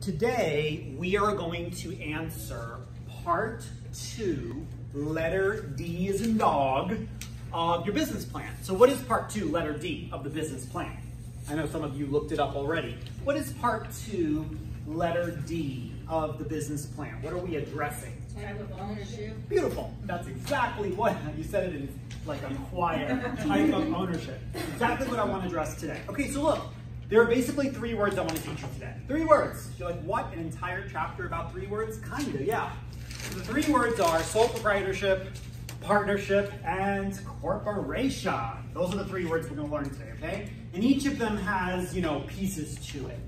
Today, we are going to answer part two, letter D is in dog, of your business plan. So what is part two, letter D, of the business plan? I know some of you looked it up already. What is part two, letter D of the business plan? What are we addressing? Type of ownership. Beautiful. That's exactly what, you said it in like a choir, type of ownership. Exactly what I want to address today. Okay, so look, there are basically three words I want to teach you today. Three words. You're like, what? An entire chapter about three words? Kinda, yeah. So the three words are sole proprietorship, partnership, and corporation. Those are the three words we're gonna learn today, okay? And each of them has, you know, pieces to it.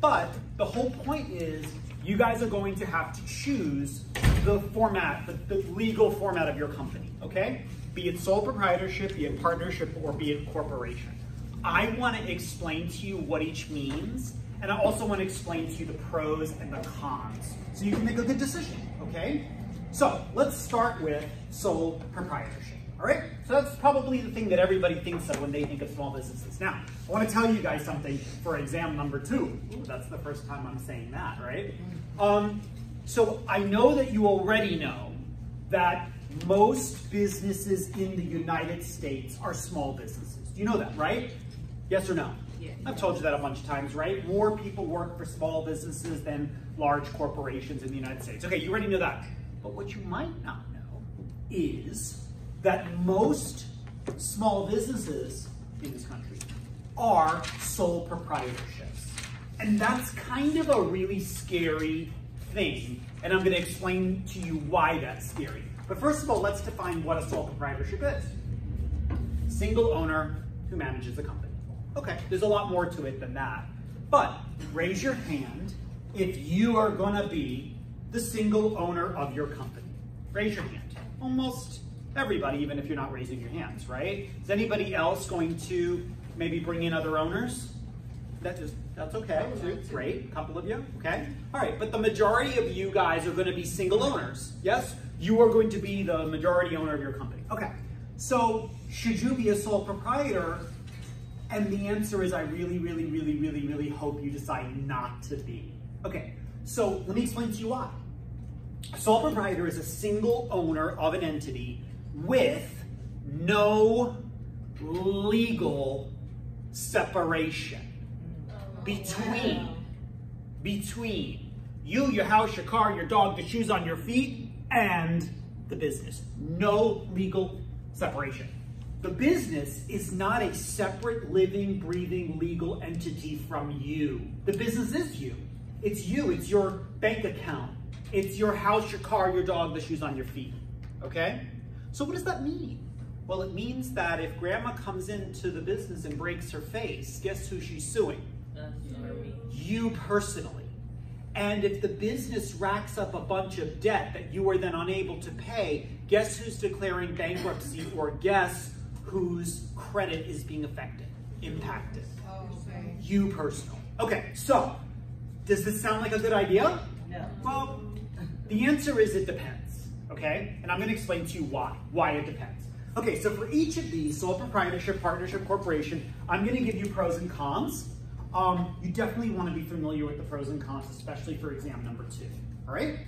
But the whole point is you guys are going to have to choose the format, the, the legal format of your company, okay? Be it sole proprietorship, be it partnership, or be it corporation. I want to explain to you what each means, and I also want to explain to you the pros and the cons, so you can make a good decision, okay? So let's start with sole proprietorship, all right? So that's probably the thing that everybody thinks of when they think of small businesses. Now, I want to tell you guys something for exam number two. Ooh, that's the first time I'm saying that, right? Um, so I know that you already know that most businesses in the United States are small businesses. You know that, right? Yes or no? Yeah. I've told you that a bunch of times, right? More people work for small businesses than large corporations in the United States. Okay, you already know that. But what you might not know is that most small businesses in this country are sole proprietorships. And that's kind of a really scary thing. And I'm gonna explain to you why that's scary. But first of all, let's define what a sole proprietorship is. Single owner who manages the company. Okay, there's a lot more to it than that. But raise your hand if you are gonna be the single owner of your company. Raise your hand. Almost everybody, even if you're not raising your hands, right? Is anybody else going to maybe bring in other owners? That is, just that's okay, great, a couple of you, okay? All right, but the majority of you guys are gonna be single owners, yes? You are going to be the majority owner of your company. Okay, so should you be a sole proprietor? And the answer is I really, really, really, really, really hope you decide not to be. Okay, so let me explain to you why. A sole proprietor is a single owner of an entity with no legal separation between between you, your house, your car, your dog, the shoes on your feet, and the business. No legal separation. The business is not a separate living, breathing legal entity from you. The business is you. It's you, it's your bank account. It's your house, your car, your dog, the shoes on your feet. Okay? So what does that mean? Well, it means that if grandma comes into the business and breaks her face, guess who she's suing? You personally. And if the business racks up a bunch of debt that you are then unable to pay, guess who's declaring bankruptcy or guess whose credit is being affected, impacted? You personally. Okay, so does this sound like a good idea? No. Well, the answer is it depends, okay? And I'm gonna explain to you why, why it depends. Okay, so for each of these, sole proprietorship, partnership, corporation, I'm gonna give you pros and cons. Um, you definitely wanna be familiar with the pros and cons, especially for exam number two, all right?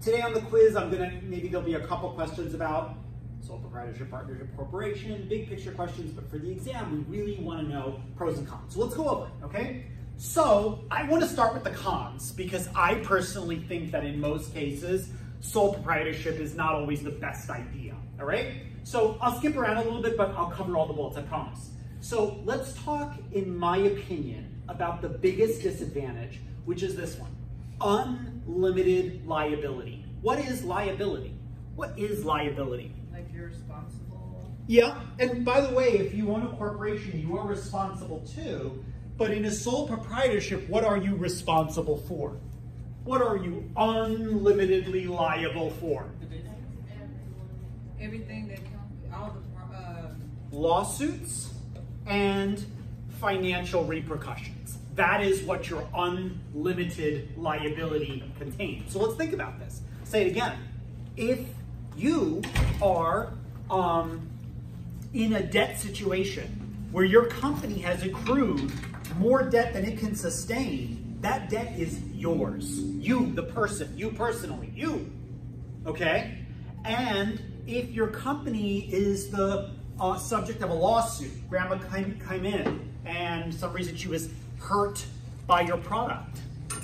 Today on the quiz, I'm gonna, maybe there'll be a couple questions about sole proprietorship, partnership, corporation, big picture questions, but for the exam, we really wanna know pros and cons. So let's go over it, okay? So I wanna start with the cons because I personally think that in most cases, sole proprietorship is not always the best idea, all right? So I'll skip around a little bit, but I'll cover all the bullets, I promise. So let's talk, in my opinion, about the biggest disadvantage, which is this one, unlimited liability. What is liability? What is liability? Like you're responsible. Yeah, and by the way, if you own a corporation, you are responsible too, but in a sole proprietorship, what are you responsible for? What are you unlimitedly liable for? Everything that comes, all the, uh, lawsuits and financial repercussions. That is what your unlimited liability contains. So let's think about this. Say it again. If you are um, in a debt situation where your company has accrued more debt than it can sustain, that debt is yours. You, the person, you personally, you. Okay? And if your company is the uh, subject of a lawsuit, grandma came, came in and some reason she was hurt by your product,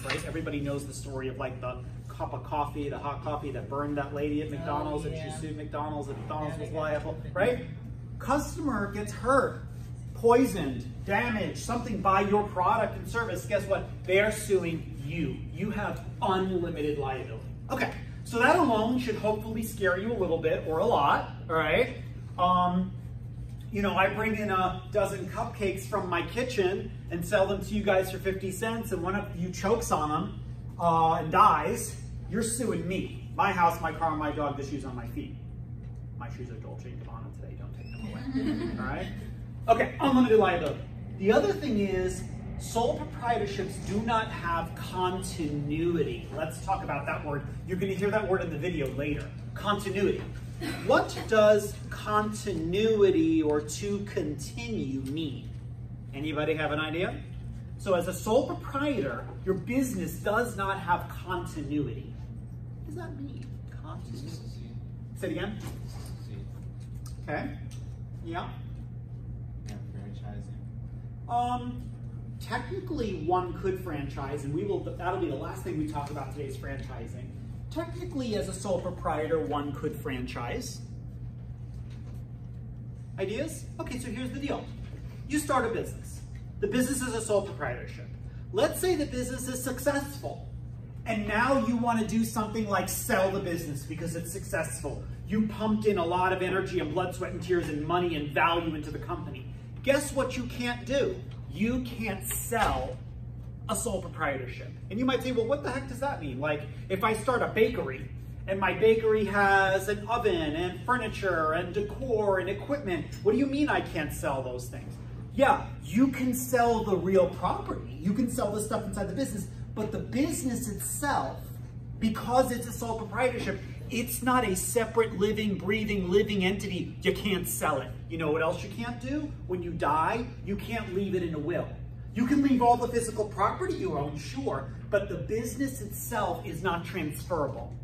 right? Everybody knows the story of like the cup of coffee, the hot coffee that burned that lady at McDonald's Oh, and she sued McDonald's and McDonald's Yeah, was liable, right? Customer gets hurt, poisoned, damaged, something by your product and service. Guess what? They're suing you. You have unlimited liability. Okay, so that alone should hopefully scare you a little bit or a lot, all right? Um, you know, I bring in a dozen cupcakes from my kitchen and sell them to you guys for 50 cents, and one of you chokes on them uh, and dies, you're suing me. My house, my car, my dog, the shoes on my feet. My shoes are Dolce & Gabbana today, don't take them away. All right? Okay, unlimited liability. The other thing is, sole proprietorships do not have continuity. Let's talk about that word. You're going to hear that word in the video later. Continuity. What does continuity or to continue mean? Anybody have an idea? So as a sole proprietor, your business does not have continuity. What does that mean? Continuity. Say it again. Okay. Yeah. Yeah, franchising. Um, technically, one could franchise, and we will. That'll be the last thing we talk about today is franchising. Technically, as a sole proprietor, one could franchise. Ideas? Okay, so here's the deal. You start a business. The business is a sole proprietorship. Let's say the business is successful. And now you want to do something like sell the business because it's successful. You pumped in a lot of energy and blood, sweat, and tears and money and value into the company. Guess what you can't do? You can't sell a sole proprietorship. And you might say, well, what the heck does that mean? Like, if I start a bakery and my bakery has an oven and furniture and decor and equipment, what do you mean I can't sell those things? Yeah, you can sell the real property. You can sell the stuff inside the business, but the business itself, because it's a sole proprietorship, it's not a separate living, breathing, living entity. You can't sell it. You know what else you can't do? When you die, you can't leave it in a will. You can leave all the physical property you own, sure, but the business itself is not transferable.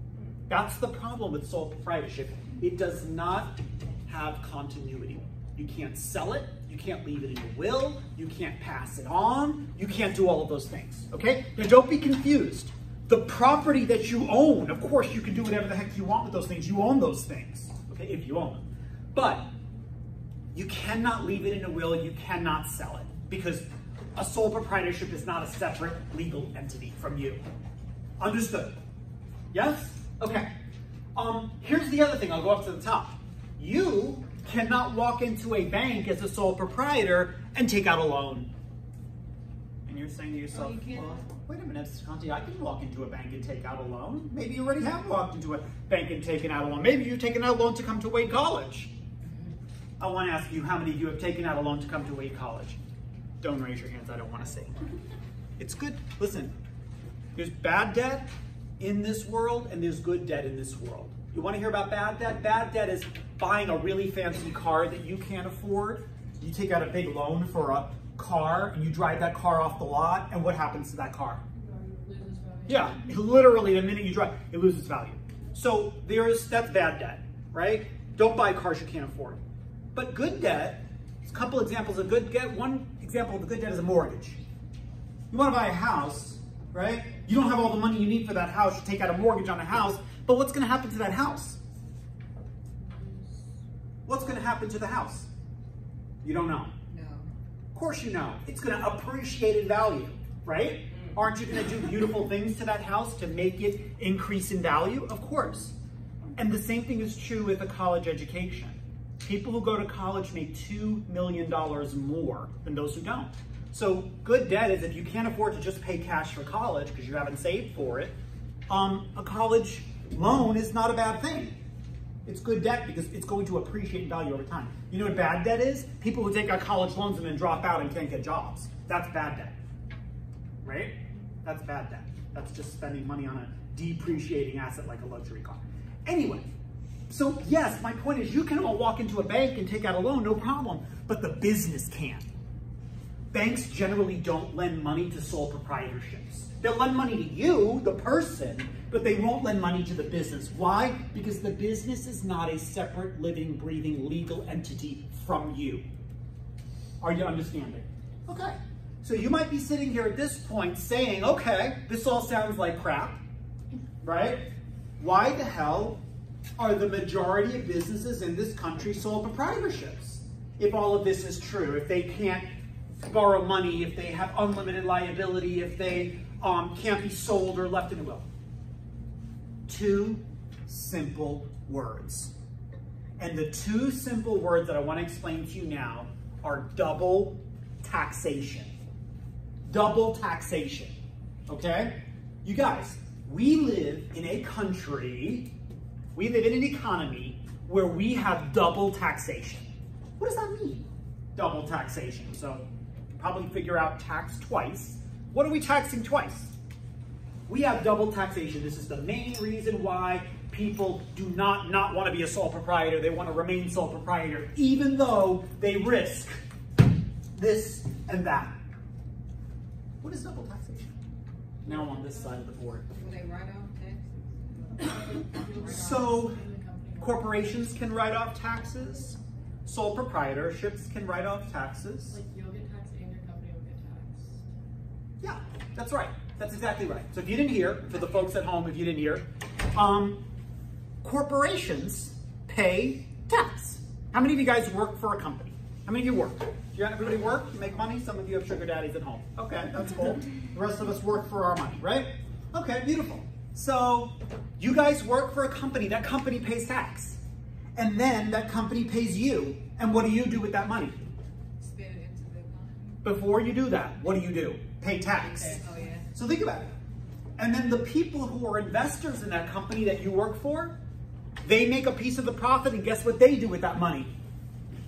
That's the problem with sole proprietorship. It does not have continuity. You can't sell it, you can't leave it in a will, you can't pass it on, you can't do all of those things, okay? Now don't be confused. The property that you own, of course you can do whatever the heck you want with those things. You own those things, okay, if you own them. But you cannot leave it in a will, you cannot sell it because a sole proprietorship is not a separate legal entity from you. Understood? Yes? Okay. Um, here's the other thing, I'll go up to the top. You cannot walk into a bank as a sole proprietor and take out a loan. And you're saying to yourself, Oh, you well, wait a minute, Conte, I can walk into a bank and take out a loan. Maybe you already have walked into a bank and taken out a loan. Maybe you've taken out a loan to come to Wade College. I want to ask you, how many of you have taken out a loan to come to Wade College? Don't raise your hands, I don't want to see. It's good. Listen, there's bad debt in this world and there's good debt in this world. You want to hear about bad debt? Bad debt is buying a really fancy car that you can't afford. You take out a big loan for a car and you drive that car off the lot, and what happens to that car? Yeah, literally the minute you drive, it loses value. So there's that's bad debt, right? Don't buy cars you can't afford. But good debt, a couple examples of good debt. One example of good debt is a mortgage. You want to buy a house, right? You don't have all the money you need for that house. You take out a mortgage on a house, but what's going to happen to that house? What's going to happen to the house? You don't know. No. Of course you know. It's going to appreciate in value, right? Aren't you going to do beautiful things to that house to make it increase in value? Of course. And the same thing is true with a college education. People who go to college make $2 million more than those who don't. So good debt is if you can't afford to just pay cash for college because you haven't saved for it, um, a college loan is not a bad thing. It's good debt because it's going to appreciate in value over time. You know what bad debt is? People who take out college loans and then drop out and can't get jobs. That's bad debt. Right? That's bad debt. That's just spending money on a depreciating asset like a luxury car. Anyway, so yes, my point is you can all walk into a bank and take out a loan, no problem, but the business can't. banks generally don't lend money to sole proprietorships. They'll lend money to you, the person, but they won't lend money to the business. Why? Because the business is not a separate, living, breathing, legal entity from you. Are you understanding? Okay. So you might be sitting here at this point saying, okay, this all sounds like crap, right? Why the hell are the majority of businesses in this country sole proprietorships? If all of this is true, if they can't borrow money, if they have unlimited liability, if they um, can't be sold or left in a will. Two simple words. And the two simple words that I want to explain to you now are double taxation. Double taxation. Okay? You guys, we live in a country, we live in an economy where we have double taxation. What does that mean? Double taxation. So you probably figure out tax twice. What are we taxing twice? We have double taxation. This is the main reason why people do not not want to be a sole proprietor. They want to remain sole proprietor, even though they risk this and that. What is double taxation? Now I'm on this side of the board. Will they write off taxes? So corporations can write off taxes. Sole proprietorships can write off taxes. Like you'll get taxed and your company will get taxed. Yeah, that's right. That's exactly right. So if you didn't hear, for the folks at home, if you didn't hear, um, corporations pay tax. How many of you guys work for a company? How many of you work? Do you have everybody work? You make money? Some of you have sugar daddies at home. Okay, that's cool. The rest of us work for our money, right? Okay, beautiful. So you guys work for a company. That company pays tax. And then that company pays you. And what do you do with that money? Spit it into the economy? Before you do that, what do you do? Pay tax. Oh, yeah. So think about it. And then the people who are investors in that company that you work for, they make a piece of the profit, and guess what they do with that money?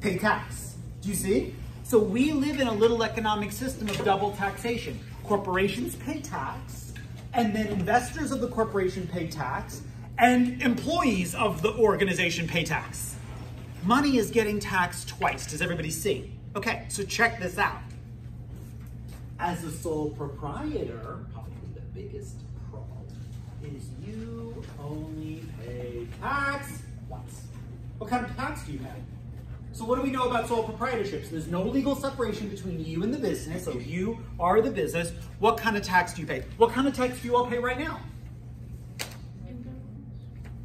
Pay tax. Do you see? So we live in a little economic system of double taxation. Corporations pay tax, and then investors of the corporation pay tax, and employees of the organization pay tax. Money is getting taxed twice. Does everybody see? Okay, so check this out. As a sole proprietor, probably the biggest problem is you only pay tax once. What kind of tax do you pay? So what do we know about sole proprietorships? There's no legal separation between you and the business, so you are the business. What kind of tax do you pay? What kind of tax do you all pay right now?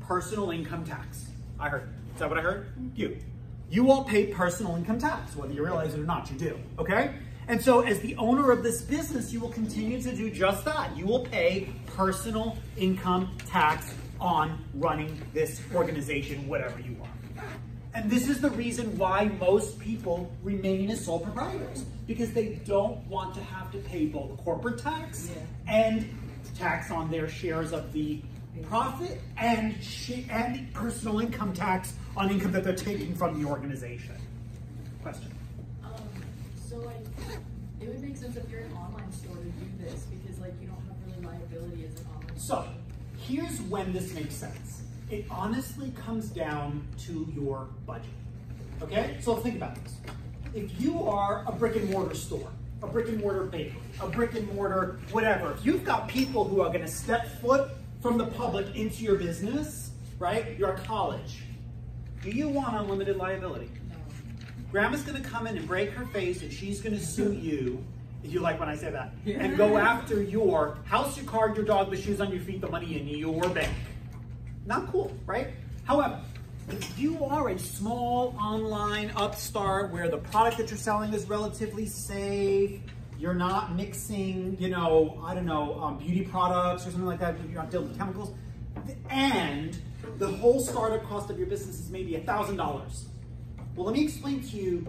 Personal income tax. I heard. Is that what I heard? Mm-hmm. You. You all pay personal income tax, whether you realize it or not, you do, okay? And so as the owner of this business, you will continue to do just that. You will pay personal income tax on running this organization, whatever you are. And this is the reason why most people remain as sole proprietors, because they don't want to have to pay both corporate tax Yeah. and tax on their shares of the profit and sh- and personal income tax on income that they're taking from the organization. Question. So it would make sense if you're an online store to do this because like you don't have really liability as an online store. So, here's when this makes sense. It honestly comes down to your budget. Okay? So think about this. If you are a brick and mortar store, a brick and mortar bakery, a brick and mortar whatever, if you've got people who are going to step foot from the public into your business, right? You're a college. Do you want unlimited liability? Grandma's gonna come in and break her face and she's gonna sue you, if you like when I say that, and go after your house, your car, your dog, the shoes on your feet, the money in your bank. Not cool, right? However, if you are a small online upstart where the product that you're selling is relatively safe, you're not mixing, you know, I don't know, um, beauty products or something like that, you're not dealing with chemicals, and the whole startup cost of your business is maybe $1,000. Well, let me explain to you,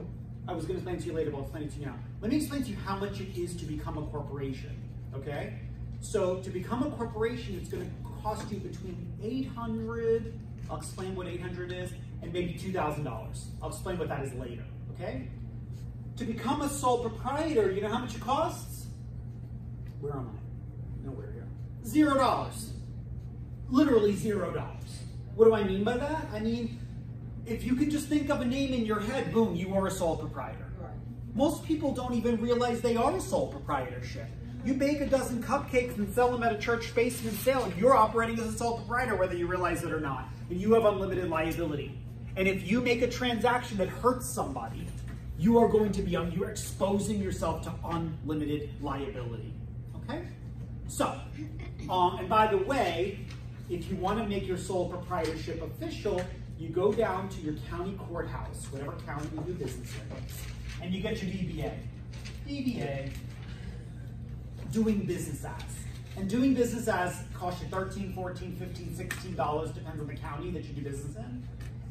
I was gonna explain to you later, but I'll explain it to you now. Let me explain to you how much it is to become a corporation, okay? So to become a corporation, it's gonna cost you between 800, I'll explain what 800 is, and maybe $2,000. I'll explain what that is later, okay? To become a sole proprietor, you know how much it costs? Where am I? Nowhere here. Zero dollars. Literally zero dollars. What do I mean by that? I mean, if you can just think of a name in your head, boom, you are a sole proprietor. Right. Most people don't even realize they are a sole proprietorship. You bake a dozen cupcakes and sell them at a church basement sale, and you're operating as a sole proprietor, whether you realize it or not. And you have unlimited liability. And if you make a transaction that hurts somebody, you are going to be on, you're exposing yourself to unlimited liability. Okay? So, um, and by the way, if you want to make your sole proprietorship official, you go down to your county courthouse, whatever county you do business in, and you get your DBA. DBA, doing business as. And doing business as costs you 13, 14, 15, 16 dollars, depends on the county that you do business in.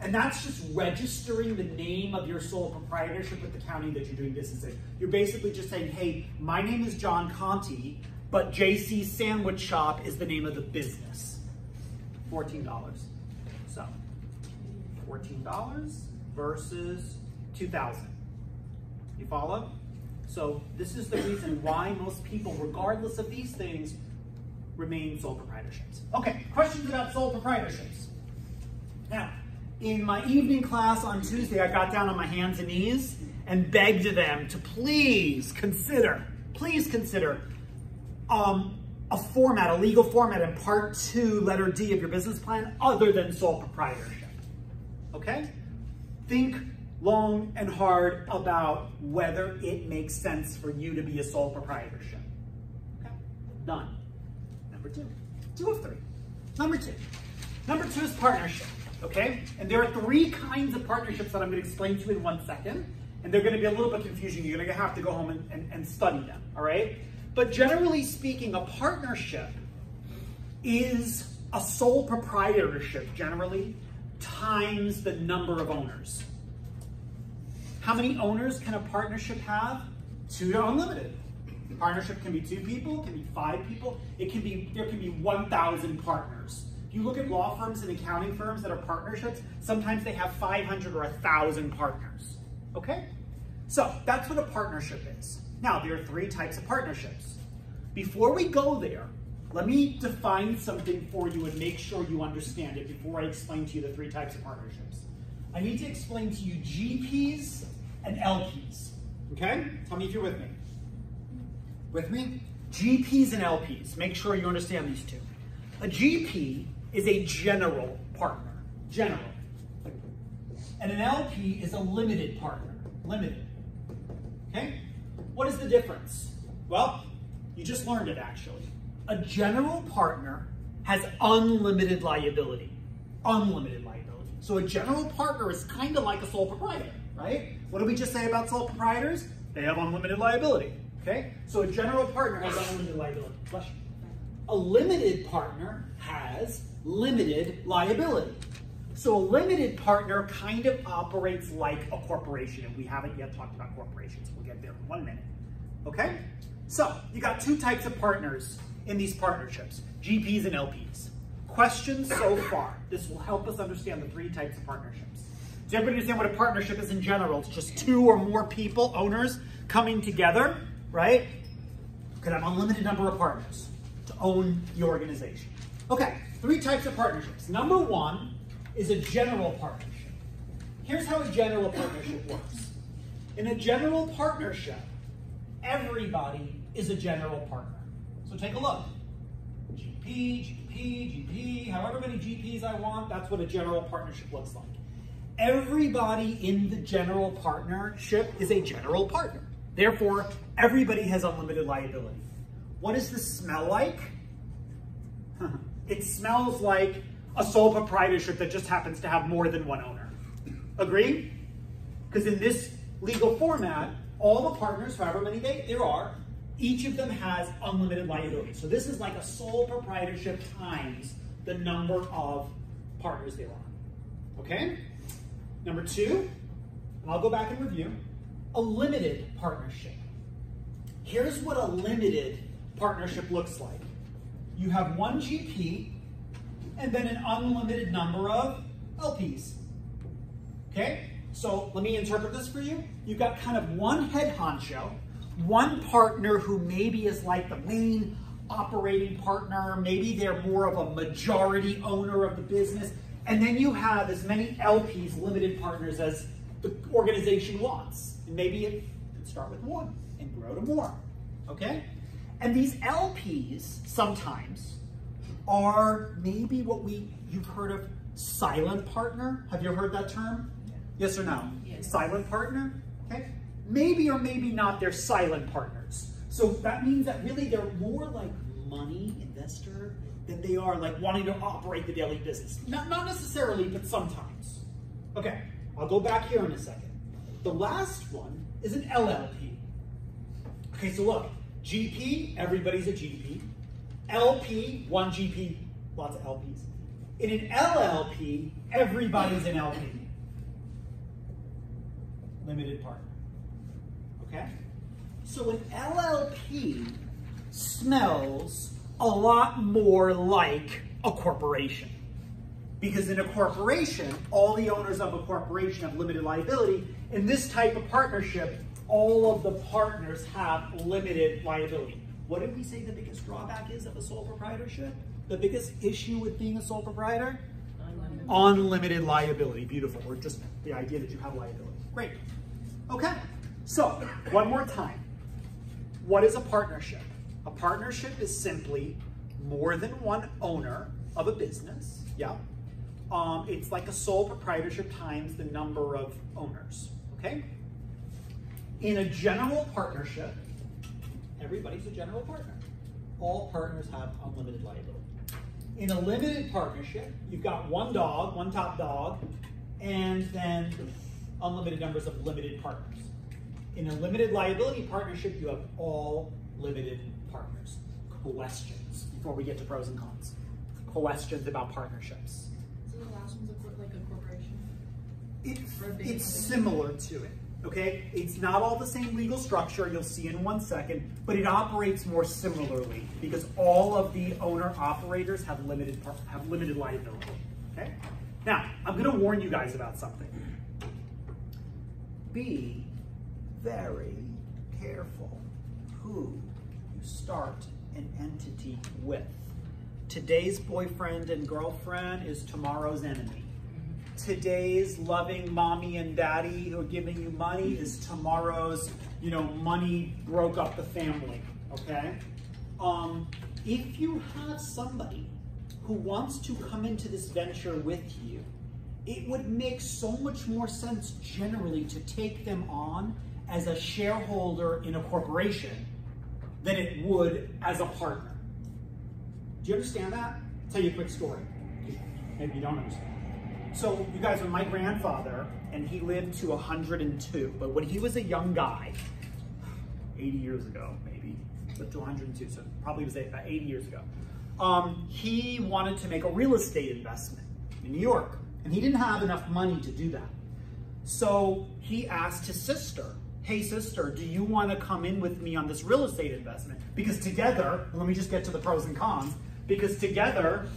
And that's just registering the name of your sole proprietorship with the county that you're doing business in. You're basically just saying, hey, my name is John Conte, but JC Sandwich Shop is the name of the business. $14. So, $14 versus 2000 You follow? So this is the reason why most people, regardless of these things, remain sole proprietorships. Okay, questions about sole proprietorships. Now, in my evening class on Tuesday, I got down on my hands and knees and begged them to please consider, please consider um, a format, a legal format in part two, letter D of your business plan, other than sole proprietorship. Okay? Think long and hard about whether it makes sense for you to be a sole proprietorship. Okay? Done. Number two. Two of three. Number two. Number two is partnership. Okay? And there are three kinds of partnerships that I'm going to explain to you in one second. And they're going to be a little bit confusing. You're going to have to go home and, and, and study them. All right? But generally speaking, a partnership is a sole proprietorship, generally, times the number of owners. How many owners can a partnership have? Two to unlimited. Partnership can be two people, can be five people. It can be, there can be 1,000 partners. You look at law firms and accounting firms that are partnerships, sometimes they have 500 or 1,000 partners. Okay? So that's what a partnership is. Now, there are three types of partnerships. Before we go there, let me define something for you and make sure you understand it before I explain to you the three types of partnerships. I need to explain to you GPs and LPs. Okay? Tell me if you're with me. With me? GPs and LPs. Make sure you understand these two. A GP is a general partner. General. And an LP is a limited partner. Limited. Okay? What is the difference? Well, you just learned it actually. A general partner has unlimited liability. Unlimited liability. So a general partner is kind of like a sole proprietor, right? What did we just say about sole proprietors? They have unlimited liability, okay? So a general partner has unlimited liability. A limited partner has limited liability. So a limited partner kind of operates like a corporation, and we haven't yet talked about corporations. We'll get there in one minute, okay? So you got two types of partners in these partnerships, GPs and LPs. Questions so far? This will help us understand the three types of partnerships. Does everybody understand what a partnership is in general? It's just two or more people, owners, coming together, right? Could have unlimited number of partners to own the organization. Okay, three types of partnerships. Number one is a general partnership. Here's how a general partnership works. In a general partnership, everybody is a general partner. So take a look. GP, GP, GP, however many GPs I want, that's what a general partnership looks like. Everybody in the general partnership is a general partner. Therefore, everybody has unlimited liability. What does this smell like? it smells like a sole proprietorship that just happens to have more than one owner. Agree? Because in this legal format, all the partners, however many they, there are, each of them has unlimited liability. So this is like a sole proprietorship times the number of partners there are. Okay? Number two, I'll go back and review, a limited partnership. Here's what a limited partnership looks like. You have one GP and then an unlimited number of LPs. Okay? So let me interpret this for you. You've got kind of one head honcho, one partner who maybe is like the main operating partner, maybe they're more of a majority owner of the business, and then you have as many LPs, limited partners, as the organization wants. And maybe it could start with one and grow to more, okay? And these LPs sometimes are maybe what we, you've heard of silent partner. Have you heard that term? Yes or no? Yes. Silent partner, okay? Maybe or maybe not they're silent partners. So that means that really they're more like money investor than they are like wanting to operate the daily business. Not, not necessarily, but sometimes. Okay, I'll go back here in a second. The last one is an LLP. Okay, so look, GP, everybody's a GP. LP, one GP, lots of LPs. In an LLP, everybody's an LP. Limited partner. Okay? So an LLP smells a lot more like a corporation. Because in a corporation, all the owners of a corporation have limited liability. In this type of partnership, all of the partners have limited liability. What did we say the biggest drawback is of a sole proprietorship? The biggest issue with being a sole proprietor? Unlimited liability. Beautiful. Or just the idea that you have liability. Great. Okay. So, one more time. What is a partnership? A partnership is simply more than one owner of a business. Yeah. Um, it's like a sole proprietorship times the number of owners. Okay. In a general partnership, everybody's a general partner. All partners have unlimited liability. In a limited partnership, you've got one dog, one top dog, and then unlimited numbers of limited partners. In a limited liability partnership, you have all limited partners. Questions before we get to pros and cons. Questions about partnerships. So the last one's a, like a corporation. It, it's similar to it, okay? It's not all the same legal structure, you'll see in one second, but it operates more similarly because all of the owner operators have limited have limited liability, okay? Now, I'm gonna warn you guys about something. Be very careful who you start an entity with. Today's boyfriend and girlfriend is tomorrow's enemy. Today's loving mommy and daddy who are giving you money is tomorrow's, you know, money broke up the family, okay? Um, if you have somebody who wants to come into this venture with you, it would make so much more sense generally to take them on as a shareholder in a corporation than it would as a partner. Do you understand that? I'll tell you a quick story. Maybe you don't understand. So you guys are my grandfather, and he lived to 102. But when he was a young guy, 80 years ago, maybe, lived to 102, so probably was about 80 years ago, um, he wanted to make a real estate investment in New York. And he didn't have enough money to do that. So he asked his sister, hey sister, do you want to come in with me on this real estate investment? Because together, let me just get to the pros and cons, because together,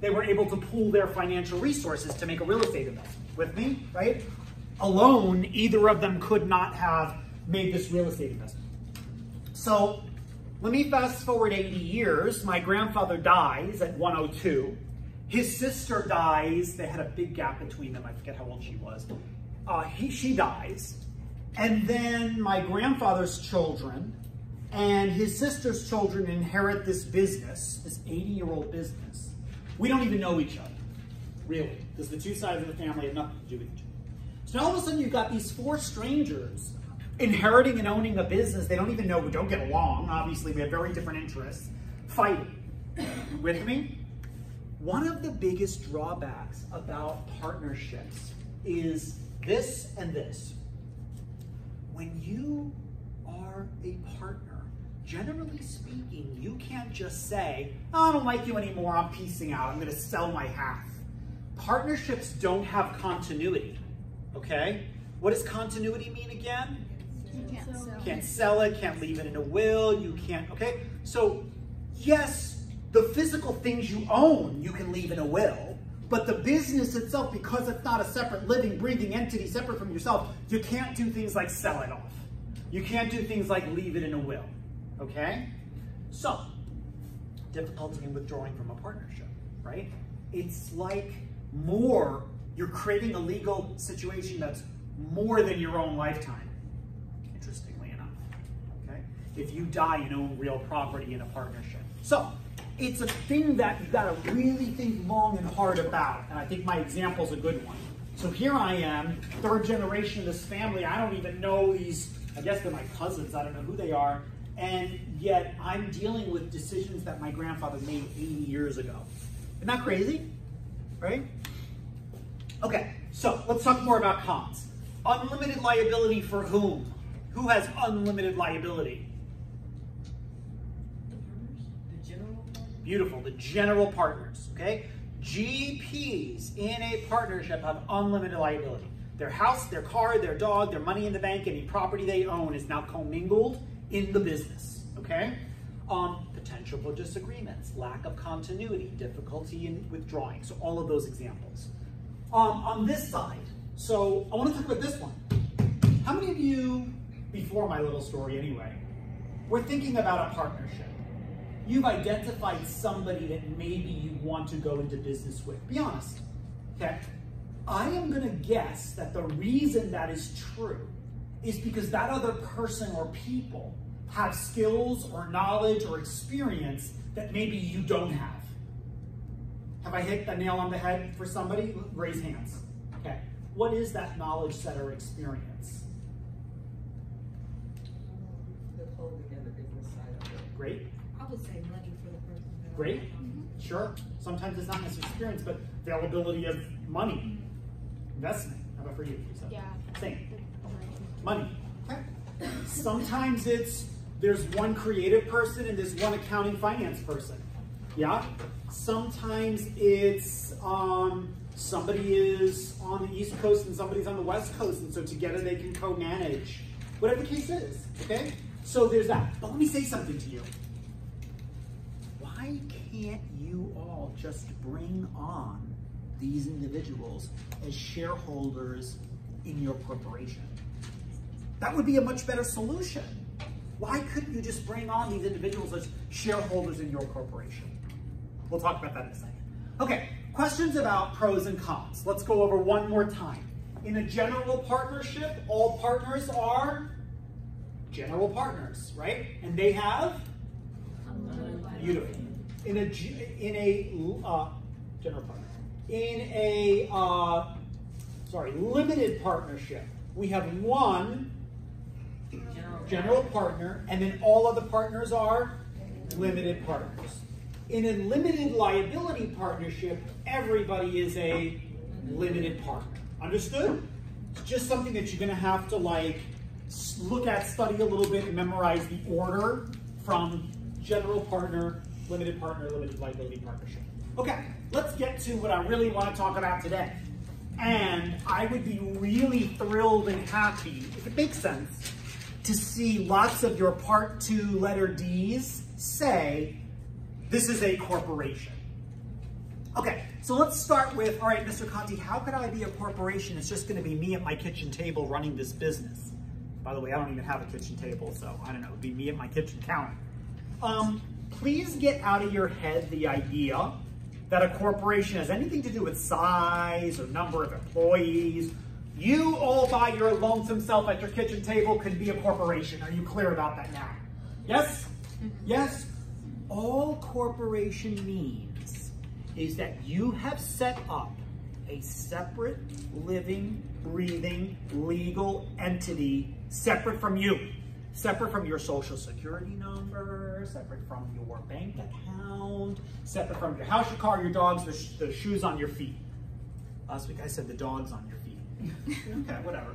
they were able to pool their financial resources to make a real estate investment. With me, right? Alone, either of them could not have made this real estate investment. So let me fast forward 80 years. My grandfather dies at 102. His sister dies. They had a big gap between them. I forget how old she was. Uh, he, she dies. And then my grandfather's children and his sister's children inherit this business, this 80 year old business. We don't even know each other, really, because the two sides of the family have nothing to do with each other. So now all of a sudden you've got these four strangers inheriting and owning a business they don't even know, who don't get along. Obviously, we have very different interests, fighting. with me? One of the biggest drawbacks about partnerships is this and this. When you are a partner, generally speaking, you can't just say, oh, I don't like you anymore, I'm piecing out, I'm gonna sell my half. Partnerships don't have continuity, okay? What does continuity mean again? You can't sell. Can't sell it, can't leave it in a will, you can't, okay? So, yes, the physical things you own, you can leave in a will, but the business itself, because it's not a separate living, breathing entity separate from yourself, you can't do things like sell it off. You can't do things like leave it in a will, okay? So, difficulty in withdrawing from a partnership, right? It's like more, you're creating a legal situation that's more than your own lifetime. Interestingly enough, okay? If you die and own real property in a partnership. So it's a thing that you've got to really think long and hard about. And I think my example is a good one. So here I am, third generation of this family. I don't even know these, I guess they're my cousins. I don't know who they are. And yet I'm dealing with decisions that my grandfather made 80 years ago. Isn't that crazy? Right? Okay, so let's talk more about cons. Unlimited liability for whom? Who has unlimited liability? The partners? The general partners? Beautiful, the general partners, okay? GPs in a partnership have unlimited liability. Their house, their car, their dog, their money in the bank, any property they own is now commingled in the business, okay? Um, potential for disagreements, lack of continuity, difficulty in withdrawing, so all of those examples. Um, on this side, so I want to talk about this one. How many of you, before my little story anyway, were thinking about a partnership? You've identified somebody that maybe you want to go into business with. Be honest, okay? I am going to guess that the reason that is true is because that other person or people have skills or knowledge or experience that maybe you don't have. Have I hit the nail on the head for somebody? Raise hands. Okay. What is that knowledge set or experience? The the business side of it. Great. I would say money for the person. that- Great. Sure. Sometimes it's not necessarily experience, but availability of money, investment. How about for you? Lisa? Yeah. Same. Money. Okay. Sometimes it's there's one creative person and there's one accounting finance person. Yeah. Sometimes it's um, somebody is on the East Coast and somebody's on the West Coast, and so together they can co-manage. Whatever the case is. Okay. So there's that. But let me say something to you. Can't you all just bring on these individuals as shareholders in your corporation? That would be a much better solution. Why couldn't you just bring on these individuals as shareholders in your corporation? We'll talk about that in a second. Okay, questions about pros and cons. Let's go over one more time. In a general partnership, all partners are general partners, right? And they have. Beautiful. In a in a uh, general partner, in a uh, sorry limited partnership, we have one general partner, and then all other partners are limited partners. In a limited liability partnership, everybody is a limited partner. Understood? It's just something that you're going to have to like look at, study a little bit, and memorize the order from general partner, limited partner, limited liability partnership. Okay, let's get to what I really want to talk about today. And I would be really thrilled and happy, if it makes sense, to see lots of your part two letter D's say, this is a corporation. Okay, so let's start with, all right, Mr. Conte, how could I be a corporation? It's just gonna be me at my kitchen table running this business. By the way, I don't even have a kitchen table, so I don't know, it'd be me at my kitchen counter. Um, please get out of your head the idea that a corporation has anything to do with size or number of employees. You all by your lonesome self at your kitchen table could be a corporation. Are you clear about that now? Yes? Mm-hmm. Yes? All corporation means is that you have set up a separate, living, breathing, legal entity separate from you. Separate from your social security number, separate from your bank account, separate from your house, your car, your dogs, the, sh- the shoes on your feet. Last week I said the dogs on your feet. okay, whatever.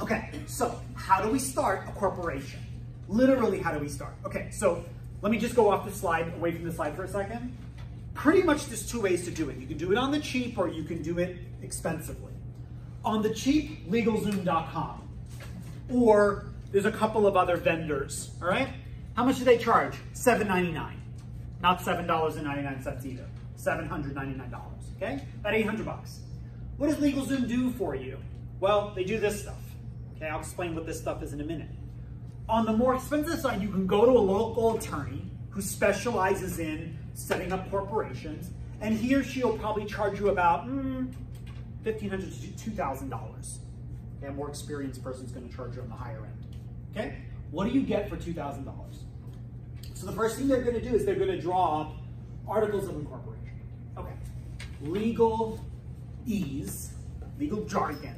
Okay, so how do we start a corporation? Literally, how do we start? Okay, so let me just go off the slide, away from the slide for a second. Pretty much there's two ways to do it. You can do it on the cheap or you can do it expensively. On the cheap, LegalZoom.com. Or there's a couple of other vendors, all right? How much do they charge? $7.99. Not $7.99 either. $799, okay? About 800 bucks. What does LegalZoom do for you? Well, they do this stuff. Okay, I'll explain what this stuff is in a minute. On the more expensive side, you can go to a local attorney who specializes in setting up corporations, and he or she will probably charge you about mm, 1,500 to $2,000. Okay, a more experienced person is going to charge you on the higher end. Okay? What do you get for $2,000? So the first thing they're going to do is they're going to draw up articles of incorporation. Okay. Legal ease, legal jargon.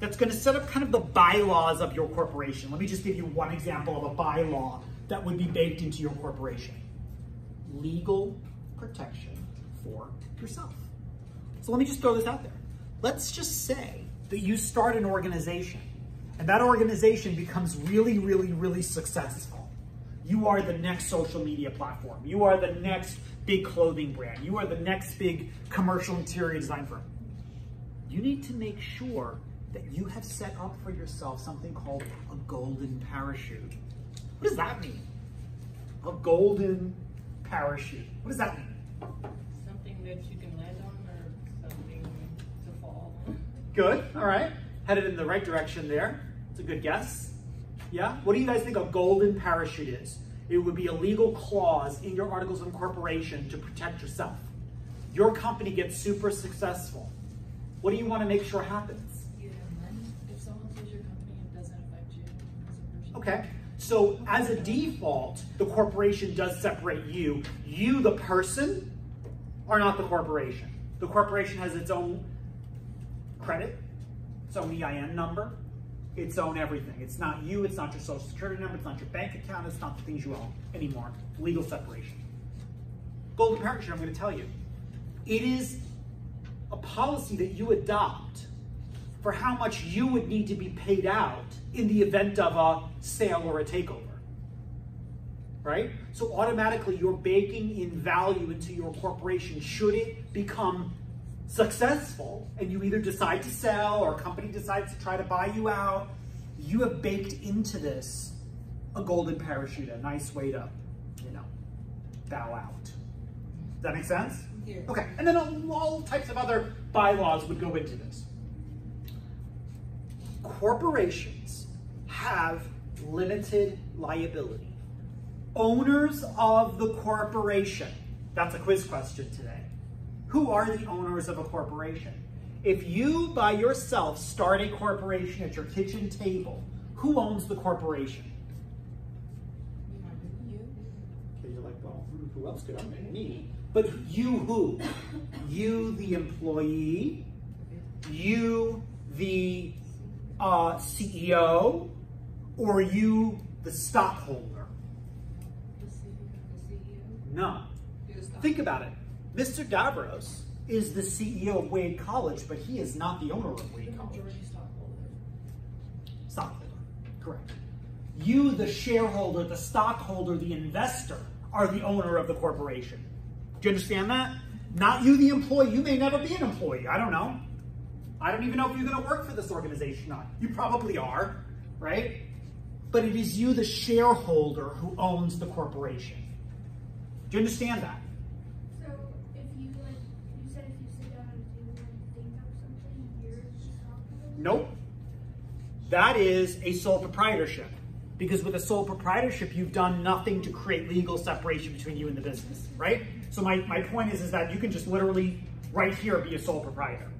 That's going to set up kind of the bylaws of your corporation. Let me just give you one example of a bylaw that would be baked into your corporation. Legal protection for yourself. So let me just throw this out there. Let's just say that you start an organization and that organization becomes really, really, really successful. You are the next social media platform. You are the next big clothing brand. You are the next big commercial interior design firm. You need to make sure that you have set up for yourself something called a golden parachute. What does that mean? A golden parachute. What does that mean? Something that you can land on or something to fall on. Good, all right. Headed in the right direction there. It's a good guess. Yeah? What do you guys think a golden parachute is? It would be a legal clause in your articles of incorporation to protect yourself. Your company gets super successful. What do you want to make sure happens? You have money. If someone sues your company, it doesn't affect you as a person. Okay. So as a default, the corporation does separate you. You, the person, are not the corporation. The corporation has its own credit, its own EIN number, its own everything. It's not you, it's not your social security number, it's not your bank account, it's not the things you own anymore. Legal separation. Golden parachute, I'm going to tell you. It is a policy that you adopt for how much you would need to be paid out in the event of a sale or a takeover. Right? So automatically you're baking in value into your corporation should it become successful and you either decide to sell or a company decides to try to buy you out. You have baked into this a golden parachute, a nice way to, you know, bow out. Does that make sense? Yeah. Okay, and then all, all types of other bylaws would go into this. Corporations have limited liability. Owners of the corporation, that's a quiz question today. Who are the owners of a corporation? If you by yourself start a corporation at your kitchen table, who owns the corporation? You. Okay, you're like, well, who, who else could own it? Me. But you who? You, the employee. You, the uh, CEO. Or you, the stockholder? The CEO. No. You're the stock- Think about it. Mr. Davros is the CEO of Wade College, but he is not the owner of Wade College. Stockholder, correct. You, the shareholder, the stockholder, the investor, are the owner of the corporation. Do you understand that? Not you, the employee. You may never be an employee. I don't know. I don't even know if you're going to work for this organization or not. You probably are, right? But it is you, the shareholder, who owns the corporation. Do you understand that? Nope. That is a sole proprietorship. Because with a sole proprietorship, you've done nothing to create legal separation between you and the business, right? So my, my point is, is that you can just literally right here be a sole proprietor.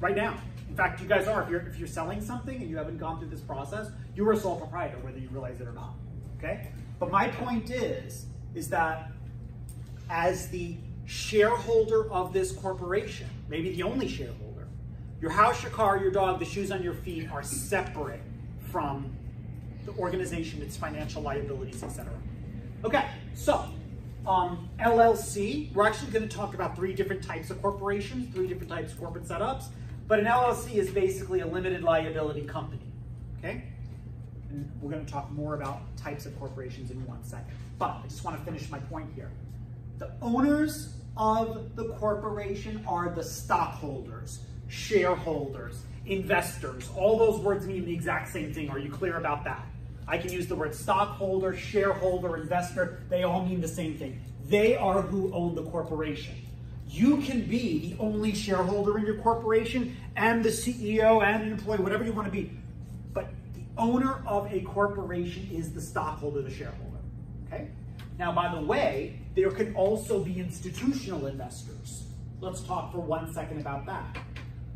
Right now. In fact, you guys are. If you're if you're selling something and you haven't gone through this process, you're a sole proprietor, whether you realize it or not. Okay? But my point is, is that as the shareholder of this corporation, maybe the only shareholder, your house, your car, your dog, the shoes on your feet are separate from the organization, its financial liabilities, etc. Okay, so um, LLC, we're actually going to talk about three different types of corporations, three different types of corporate setups, but an LLC is basically a limited liability company. Okay? And we're going to talk more about types of corporations in one second. But I just want to finish my point here. The owners of the corporation are the stockholders, shareholders, investors. All those words mean the exact same thing. Are you clear about that? I can use the word stockholder, shareholder, investor. They all mean the same thing. They are who own the corporation. You can be the only shareholder in your corporation and the CEO and an employee, whatever you want to be. But the owner of a corporation is the stockholder, the shareholder. Okay? Now, by the way, there can also be institutional investors. Let's talk for one second about that.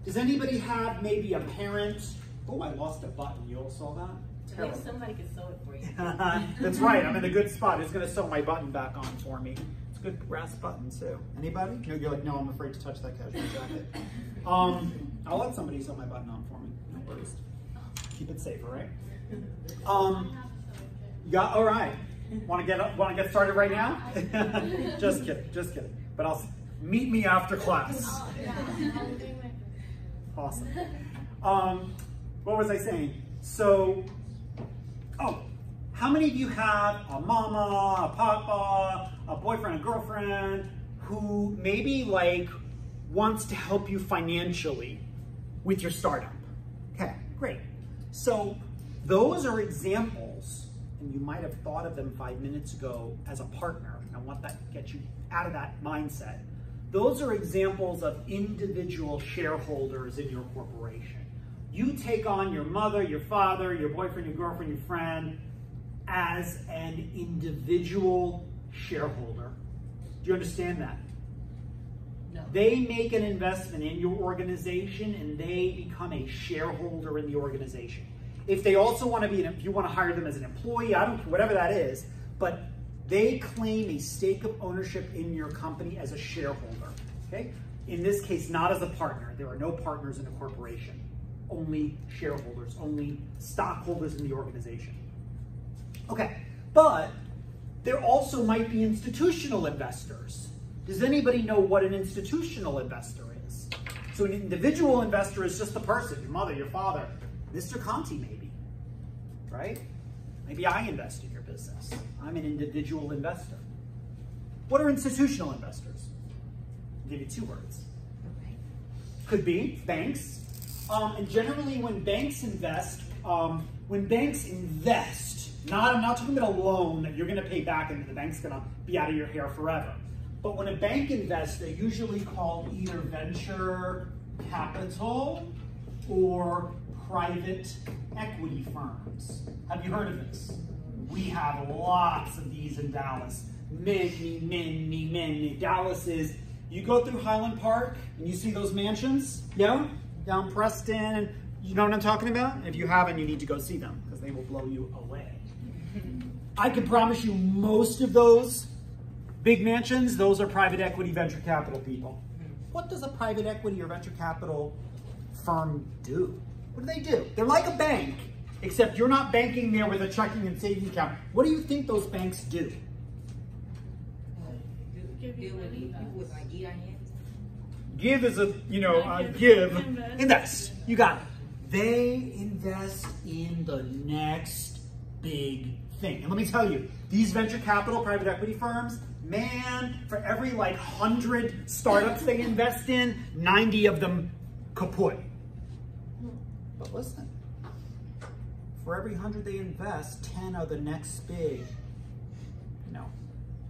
Does anybody have maybe a parent? Oh, I lost a button. You all saw that? At least somebody can sew it for you. That's right. I'm in a good spot. It's going to sew my button back on for me? It's a good brass button too. Anybody? No, you're like, no, I'm afraid to touch that casual jacket. Um, I'll let somebody sew my button on for me. No worries. Keep it safe, all right? Um, yeah, all right. Want to get up? Want to get started right now? just kidding, just kidding. But I'll meet me after class. Awesome. Um, what was I saying? So, oh, how many of you have a mama, a papa, a boyfriend, a girlfriend who maybe like wants to help you financially with your startup? Okay, great. So those are examples, and you might have thought of them five minutes ago as a partner. I want that to get you out of that mindset. Those are examples of individual shareholders in your corporation. You take on your mother, your father, your boyfriend, your girlfriend, your friend as an individual shareholder. Do you understand that? No. They make an investment in your organization and they become a shareholder in the organization. If they also want to be, if you want to hire them as an employee, I don't care, whatever that is, but they claim a stake of ownership in your company as a shareholder. Okay? In this case, not as a partner. There are no partners in a corporation, only shareholders, only stockholders in the organization. Okay, but there also might be institutional investors. Does anybody know what an institutional investor is? So an individual investor is just the person, your mother, your father, Mr. Conte maybe, right? Maybe I invest in your business. I'm an individual investor. What are institutional investors? I'll give you two words. Could be banks. Um, and generally when banks invest, um, when banks invest, not, I'm not talking about a loan that you're gonna pay back and the bank's gonna be out of your hair forever. But when a bank invests, they're usually call either venture capital or private equity firms. Have you heard of this? We have lots of these in Dallas. Many, many, many. Dallas is, you go through Highland Park and you see those mansions, yeah? Down Preston, you know what I'm talking about? If you haven't, you need to go see them because they will blow you away. I can promise you most of those big mansions, those are private equity venture capital people. What does a private equity or venture capital firm do? What do they do? They're like a bank, except you're not banking there with a checking and savings account. What do you think those banks do? Give is a, you know, uh, Give, invest. You got it. They invest in the next big thing. And let me tell you, these venture capital private equity firms, man, for every like 100 startups they invest in, 90 of them kaput. But listen, for every 100 they invest, 10 are the next big. You know,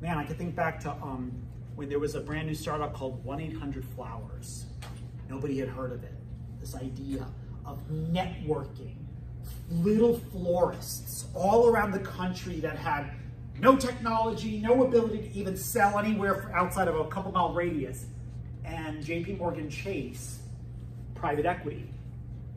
man, I could think back to um, when there was a brand new startup called 1-800-Flowers. Nobody had heard of it. This idea of networking, little florists all around the country that had no technology, no ability to even sell anywhere outside of a couple mile radius. And JP Morgan Chase, private equity,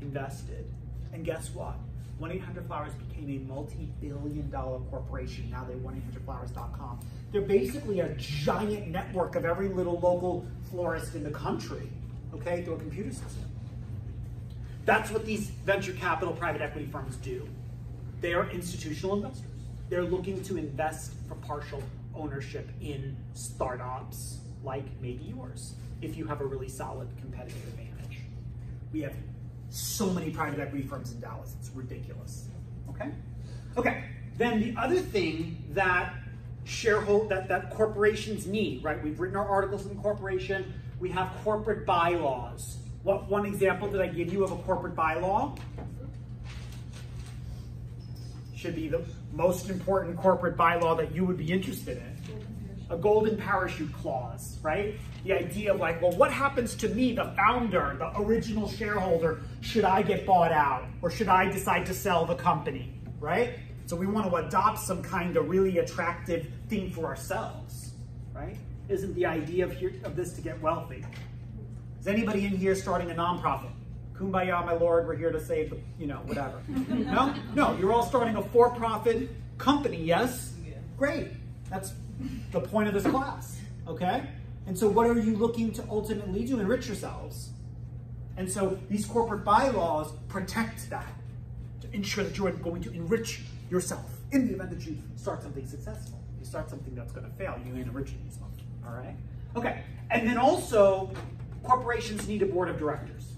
invested. And guess what? 1-800-Flowers became a multi-billion dollar corporation. Now they're 1-800-Flowers.com. They're basically a giant network of every little local florist in the country, okay, through a computer system. That's what these venture capital private equity firms do. They are institutional investors. They're looking to invest for partial ownership in startups like maybe yours, if you have a really solid competitive advantage. We have so many private equity firms in Dallas, it's ridiculous. Okay? Okay, then the other thing that sharehold that, that corporations need, right? We've written our articles in corporation, we have corporate bylaws. What one example did I give you of a corporate bylaw? Should be the most important corporate bylaw that you would be interested in. A golden parachute clause, right? The idea of like, well, what happens to me, the founder, the original shareholder, should I get bought out or should I decide to sell the company, right? So we want to adopt some kind of really attractive thing for ourselves, right? Isn't the idea of, here, of this to get wealthy? Is anybody in here starting a nonprofit? kumbaya, my lord, we're here to save the, you know, whatever. no, no, you're all starting a for-profit company, yes? Yeah. Great. That's the point of this class, okay? And so what are you looking to ultimately do? Enrich yourselves. And so these corporate bylaws protect that to ensure that you are going to enrich yourself in the event that you start something successful. You start something that's going to fail, you ain't enriching yourself, all right? Okay, and then also, corporations need a board of directors.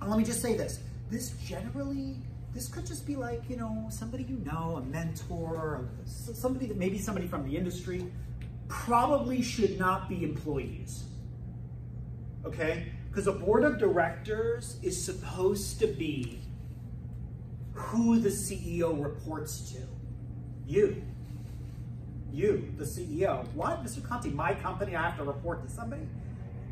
And let me just say this, this generally, this could just be like, you know, somebody you know, a mentor, somebody that maybe somebody from the industry, probably should not be employees. Okay? Because a board of directors is supposed to be who the CEO reports to. You. You, the CEO. What, Mr. Conte, my company, I have to report to somebody?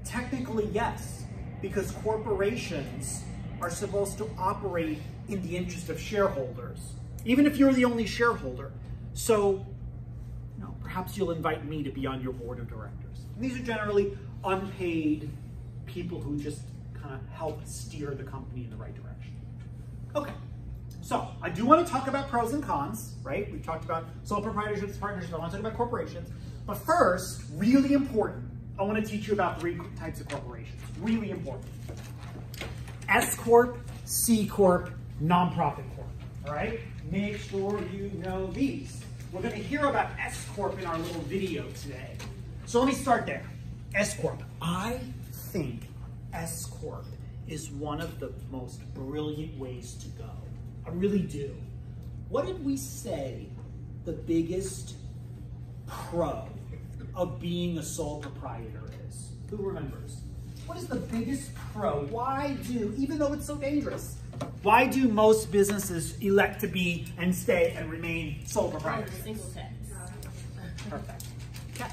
Technically, yes, because corporations are supposed to operate in the interest of shareholders, even if you're the only shareholder. So, perhaps you'll invite me to be on your board of directors. And these are generally unpaid people who just kind of help steer the company in the right direction. Okay, so I do want to talk about pros and cons, right? We've talked about sole proprietorships, partnerships, I want to talk about corporations. But first, really important, I want to teach you about three types of corporations. Really important. S Corp, C Corp, nonprofit corp. All right? Make sure you know these. We're going to hear about S Corp in our little video today. So let me start there. S Corp. I think S Corp is one of the most brilliant ways to go. I really do. What did we say the biggest pro of being a sole proprietor is? Who remembers? What is the biggest pro? Why do, even though it's so dangerous, why do most businesses elect to be and stay and remain sole Oh, proprietors? single tax. Perfect. Okay.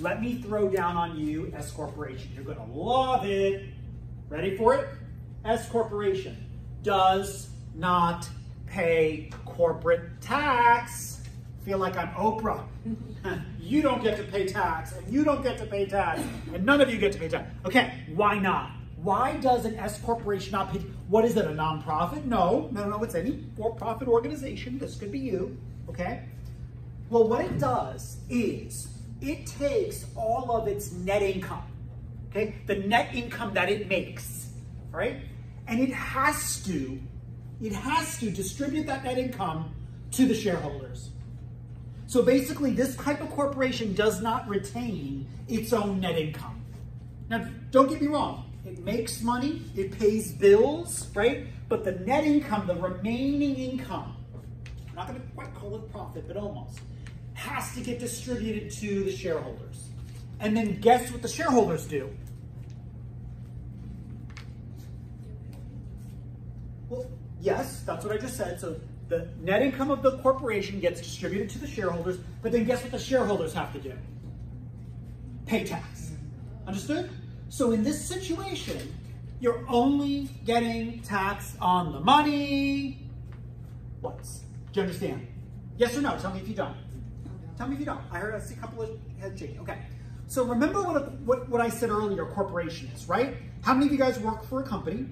Let me throw down on you S Corporation. You're going to love it. Ready for it? S Corporation does not pay corporate tax. Feel like I'm Oprah. you don't get to pay tax, and you don't get to pay tax, and none of you get to pay tax. Okay, why not? Why does an S corporation not pay? What is it, a nonprofit? No, no, no, it's any for-profit organization. This could be you, okay? Well, what it does is it takes all of its net income, okay, the net income that it makes, right? and it has to, it has to distribute that net income to the shareholders. So basically, this type of corporation does not retain its own net income. Now, don't get me wrong. It makes money, it pays bills, right? But the net income, the remaining income, I'm not going to quite call it profit, but almost, has to get distributed to the shareholders. And then guess what the shareholders do? Well, yes, that's what I just said. So the net income of the corporation gets distributed to the shareholders, but then guess what the shareholders have to do? Pay tax. Understood? So in this situation, you're only getting taxed on the money. What? Do you understand? Yes or no? Tell me if you don't. Tell me if you don't. I heard I see a couple of heads shaking. Okay. So remember what, a, what, what I said earlier, corporation is, right? How many of you guys work for a company?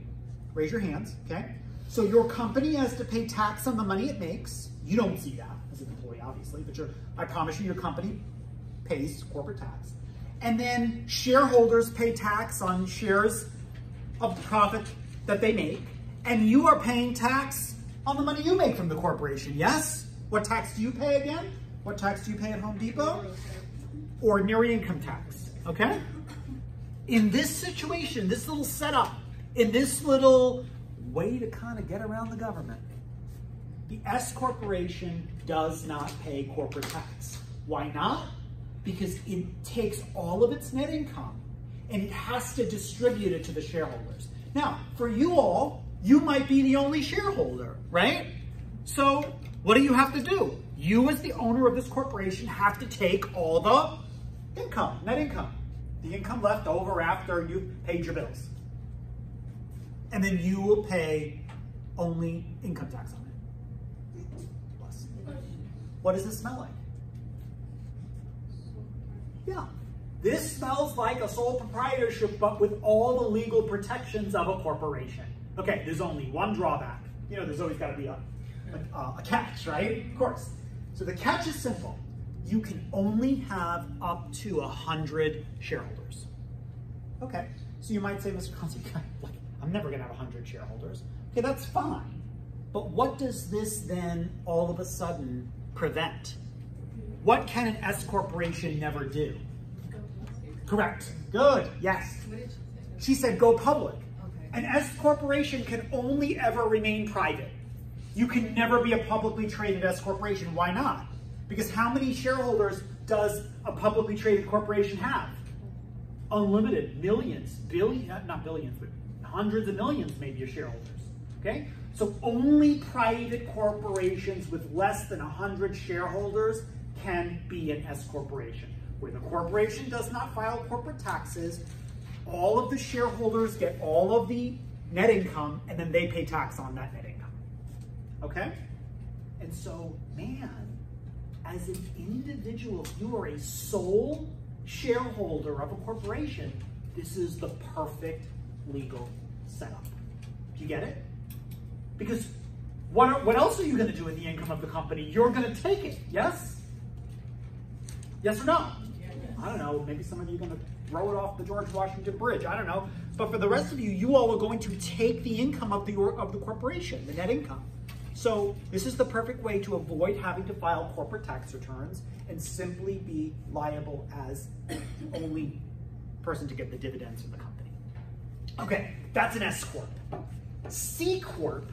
Raise your hands, okay? So your company has to pay tax on the money it makes. You don't see that as an employee, obviously, but I promise you your company pays corporate tax. And then shareholders pay tax on shares of profit that they make. And you are paying tax on the money you make from the corporation, yes? What tax do you pay again? What tax do you pay at Home Depot? Ordinary income tax, okay? In this situation, this little setup, in this little way to kind of get around the government, the S corporation does not pay corporate tax. Why not? Because it takes all of its net income and it has to distribute it to the shareholders. Now, for you all, you might be the only shareholder, right? So what do you have to do? You as the owner of this corporation have to take all the income, net income, the income left over after you've paid your bills. And then you will pay only income tax on it. What does it smell like? Yeah. This smells like a sole proprietorship, but with all the legal protections of a corporation. Okay, there's only one drawback. You know, there's always got to be a, a, a catch, right? Of course. So the catch is simple. You can only have up to a hundred shareholders. Okay, so you might say, Mr. Consi, like, I'm never gonna have a hundred shareholders. Okay, that's fine. But what does this then all of a sudden prevent? What can an S corporation never do? Correct. Good. Yes. What did she say? She said go public. Okay. An S corporation can only ever remain private. You can never be a publicly traded S corporation. Why not? Because how many shareholders does a publicly traded corporation have? Unlimited, millions, billion, uh, not billions, but hundreds of millions maybe of shareholders. Okay? So only private corporations with less than 100 shareholders can be an S corporation. Where the corporation does not file corporate taxes, all of the shareholders get all of the net income and then they pay tax on that net income. Okay? And so, man, as an individual, if you are a sole shareholder of a corporation, this is the perfect legal setup. Do you get it? Because what, what else are you going to do with the income of the company? You're going to take it, yes? Yes or no? I don't know, maybe some of you are going to throw it off the George Washington Bridge. I don't know. But for the rest of you, you all are going to take the income of the, of the corporation, the net income. So this is the perfect way to avoid having to file corporate tax returns and simply be liable as the only person to get the dividends from the company. Okay, that's an S Corp. C Corp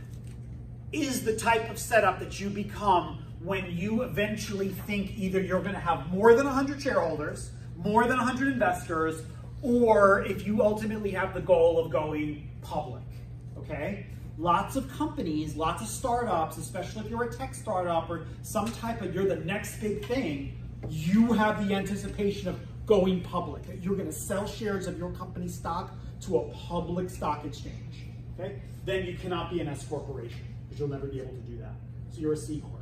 is the type of setup that you become when you eventually think either you're going to have more than 100 shareholders, more than 100 investors, or if you ultimately have the goal of going public. Okay? Lots of companies, lots of startups, especially if you're a tech startup or some type of you're the next big thing, you have the anticipation of going public. You're going to sell shares of your company stock to a public stock exchange. Okay? Then you cannot be an S corporation because you'll never be able to do that. So you're a C corp.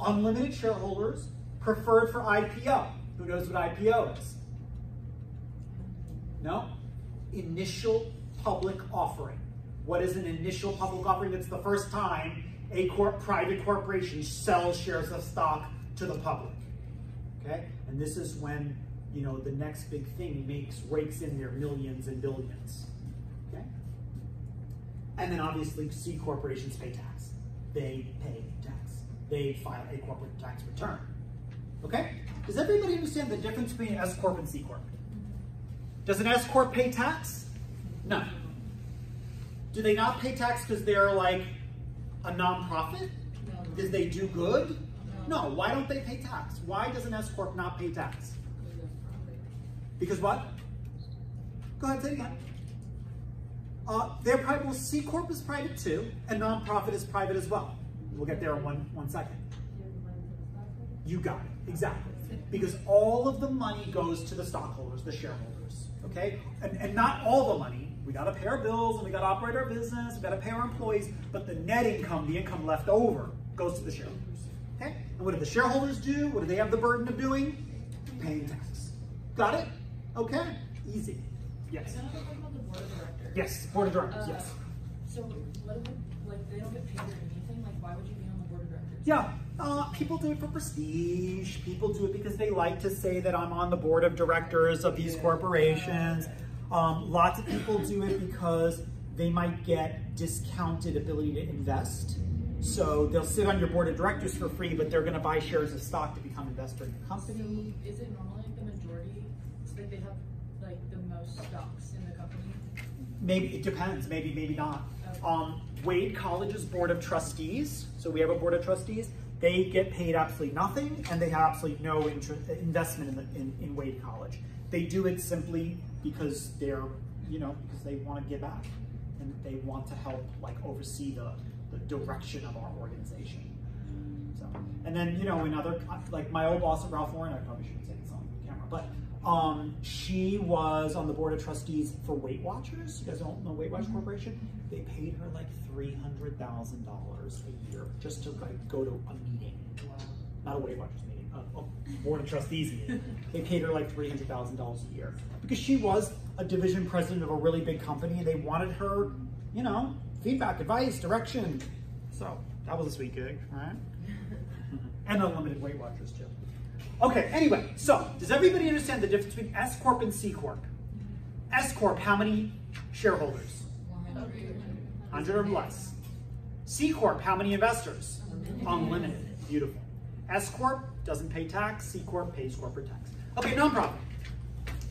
Unlimited shareholders, preferred for IPO. Who knows what IPO is? No? Initial public offering. What is an initial public offering? It's the first time a corp, private corporation sells shares of stock to the public. Okay? And this is when, you know, the next big thing makes rakes in their millions and billions. Okay? And then obviously C corporations pay tax. They pay. They file a corporate tax return. Okay? Does everybody understand the difference between S corp and C corp? Does an S corp pay tax? No. Do they not pay tax because they're like a nonprofit? No. Because they do good? No. Why don't they pay tax? Why does an S corp not pay tax? Because what? Go ahead, say it again. Uh, they're private. Well, C corp is private too, and nonprofit is private as well. We'll get there in one one second. You got it exactly. Because all of the money goes to the stockholders, the shareholders. Okay, and, and not all the money. We got to pay our bills and we got to operate our business. We got to pay our employees, but the net income, the income left over, goes to the shareholders. Okay, and what do the shareholders do? What do they have the burden of doing? Paying tax. Got it? Okay, easy. Yes. Can I talk about the board of directors? Yes, board of directors, Uh, yes. So, like, they don't get paid or anything, like, why would you be on the board of directors? Yeah, uh, people do it for prestige. People do it because they like to say that I'm on the board of directors of these corporations. Um, lots of people do it because they might get discounted ability to invest. So they'll sit on your board of directors for free, but they're going to buy shares of stock to become investor in the company. So, is it normally like the majority, like they have, like, the most stocks in the company? Maybe it depends. Maybe maybe not. Okay. Um, Wade College's board of trustees. So we have a board of trustees. They get paid absolutely nothing, and they have absolutely no investment in, the, in in Wade College. They do it simply because they're you know because they want to give back and they want to help like oversee the the direction of our organization. So and then you know in other like my old boss at Ralph Lauren, I probably shouldn't say this on camera, but um, she was on the board of trustees for Weight Watchers. You guys don't know Weight Watchers Corporation? They paid her like three hundred thousand dollars a year just to like go to a meeting, not a Weight Watchers meeting, a, a board of trustees meeting. They paid her like three hundred thousand dollars a year because she was a division president of a really big company, and they wanted her, you know, feedback, advice, direction. So that was a sweet gig, right? and unlimited Weight Watchers too. Okay. Anyway, so does everybody understand the difference between S corp and C corp? S corp, how many shareholders? 100 or less. C Corp, how many investors? Unlimited. Beautiful. S Corp doesn't pay tax. C Corp pays corporate tax. Okay, nonprofit.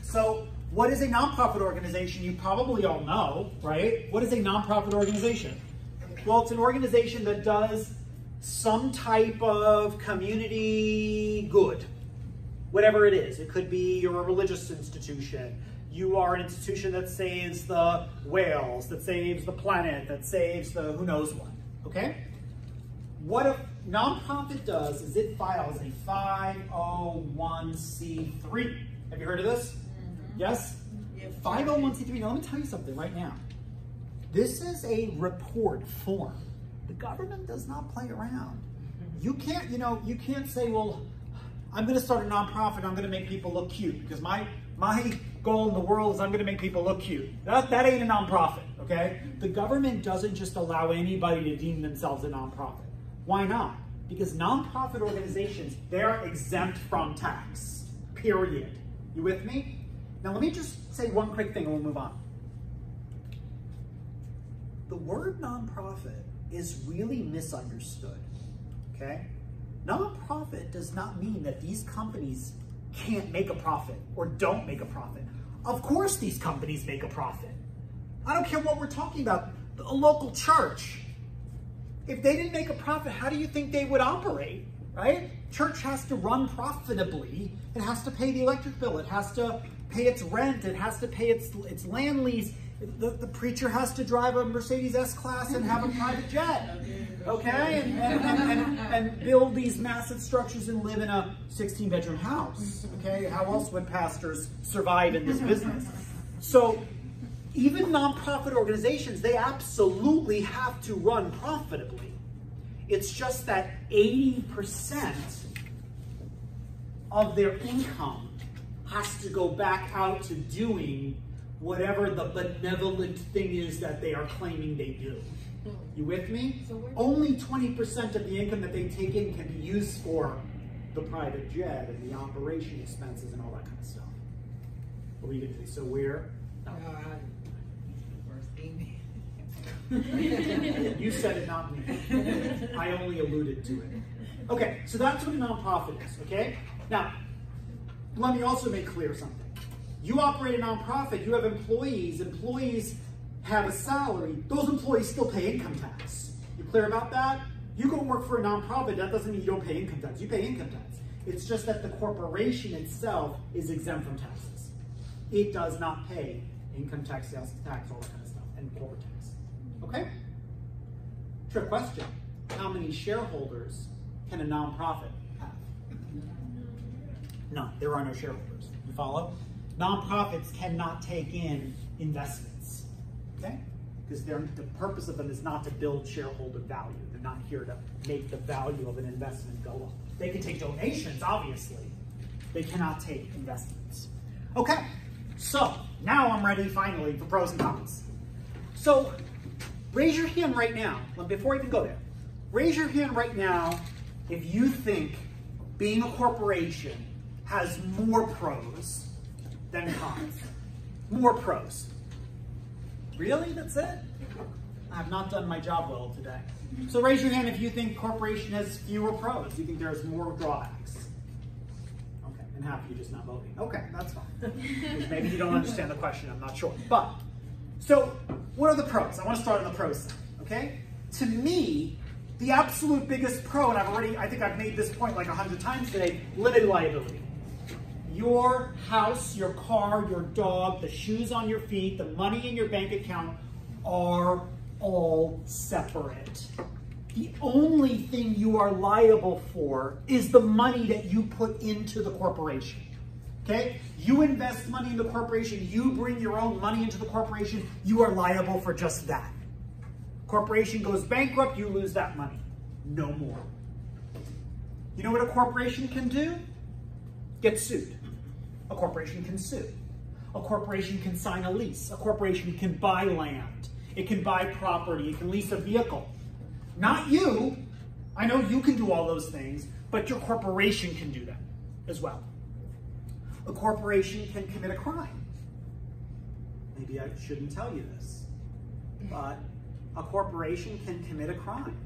So, what is a nonprofit organization? You probably all know, right? What is a nonprofit organization? Well, it's an organization that does some type of community good, whatever it is. It could be you're a religious institution. You are an institution that saves the whales, that saves the planet, that saves the who knows what. Okay? What a nonprofit does is it files a 501c3. Have you heard of this? Mm-hmm. Yes? 501c3. Now let me tell you something right now. This is a report form. The government does not play around. Mm-hmm. You can't, you know, you can't say, well, I'm going to start a nonprofit. I'm going to make people look cute because my my goal in the world is I'm going to make people look cute. That that ain't a nonprofit, okay? The government doesn't just allow anybody to deem themselves a nonprofit. Why not? Because nonprofit organizations they're exempt from tax. Period. You with me? Now let me just say one quick thing and we'll move on. The word nonprofit is really misunderstood. Okay? Nonprofit does not mean that these companies can't make a profit or don't make a profit. Of course these companies make a profit. I don't care what we're talking about. A local church. If they didn't make a profit, how do you think they would operate, right? Church has to run profitably. It has to pay the electric bill. It has to pay its rent. It has to pay its, its land lease. The, the preacher has to drive a Mercedes S-Class and have a private jet okay? And, and, and, and, build these massive structures and live in a 16 bedroom house, okay? How else would pastors survive in this business? So even nonprofit organizations, they absolutely have to run profitably. It's just that 80% of their income has to go back out to doing whatever the benevolent thing is that they are claiming they do. You with me? So Only 20% of the income that they take in can be used for the private jet and the operation expenses and all that kind of stuff. What were you going to say? So where? No, I, first Amy. you said it, not me. I only alluded to it. Okay, so that's what a nonprofit is, okay? Now, let me also make clear something. You operate a nonprofit, you have employees, employees have a salary, those employees still pay income tax. You clear about that? You go work for a nonprofit, that doesn't mean you don't pay income tax. You pay income tax. It's just that the corporation itself is exempt from taxes. It does not pay income tax, sales tax, all that kind of stuff, and corporate tax. Okay? Trick question. How many shareholders can a nonprofit have? None. There are no shareholders. You follow? Nonprofits cannot take in investments. Okay? Because the purpose of them is not to build shareholder value. They're not here to make the value of an investment go up. They can take donations, obviously. They cannot take investments. Okay, so now I'm ready finally for pros and cons. So raise your hand right now, before I even go there, raise your hand right now if you think being a corporation has more pros than cons. More pros. Really? That's it? I have not done my job well today. So raise your hand if you think corporation has fewer pros. You think there's more drawbacks. Okay, and half of you just not voting. Okay, that's fine. Maybe you don't understand the question, I'm not sure. But, so what are the pros? I want to start on the pros side, okay? To me, the absolute biggest pro, and I've already, I think I've made this point like a hundred times today, limited liability. Your house, your car, your dog, the shoes on your feet, the money in your bank account are all separate. The only thing you are liable for is the money that you put into the corporation. Okay? You invest money in the corporation, you bring your own money into the corporation, you are liable for just that. Corporation goes bankrupt, you lose that money. No more. You know what a corporation can do? get sued. A corporation can sue. A corporation can sign a lease. A corporation can buy land. It can buy property. It can lease a vehicle. Not you. I know you can do all those things, but your corporation can do that as well. A corporation can commit a crime. Maybe I shouldn't tell you this, but a corporation can commit a crime.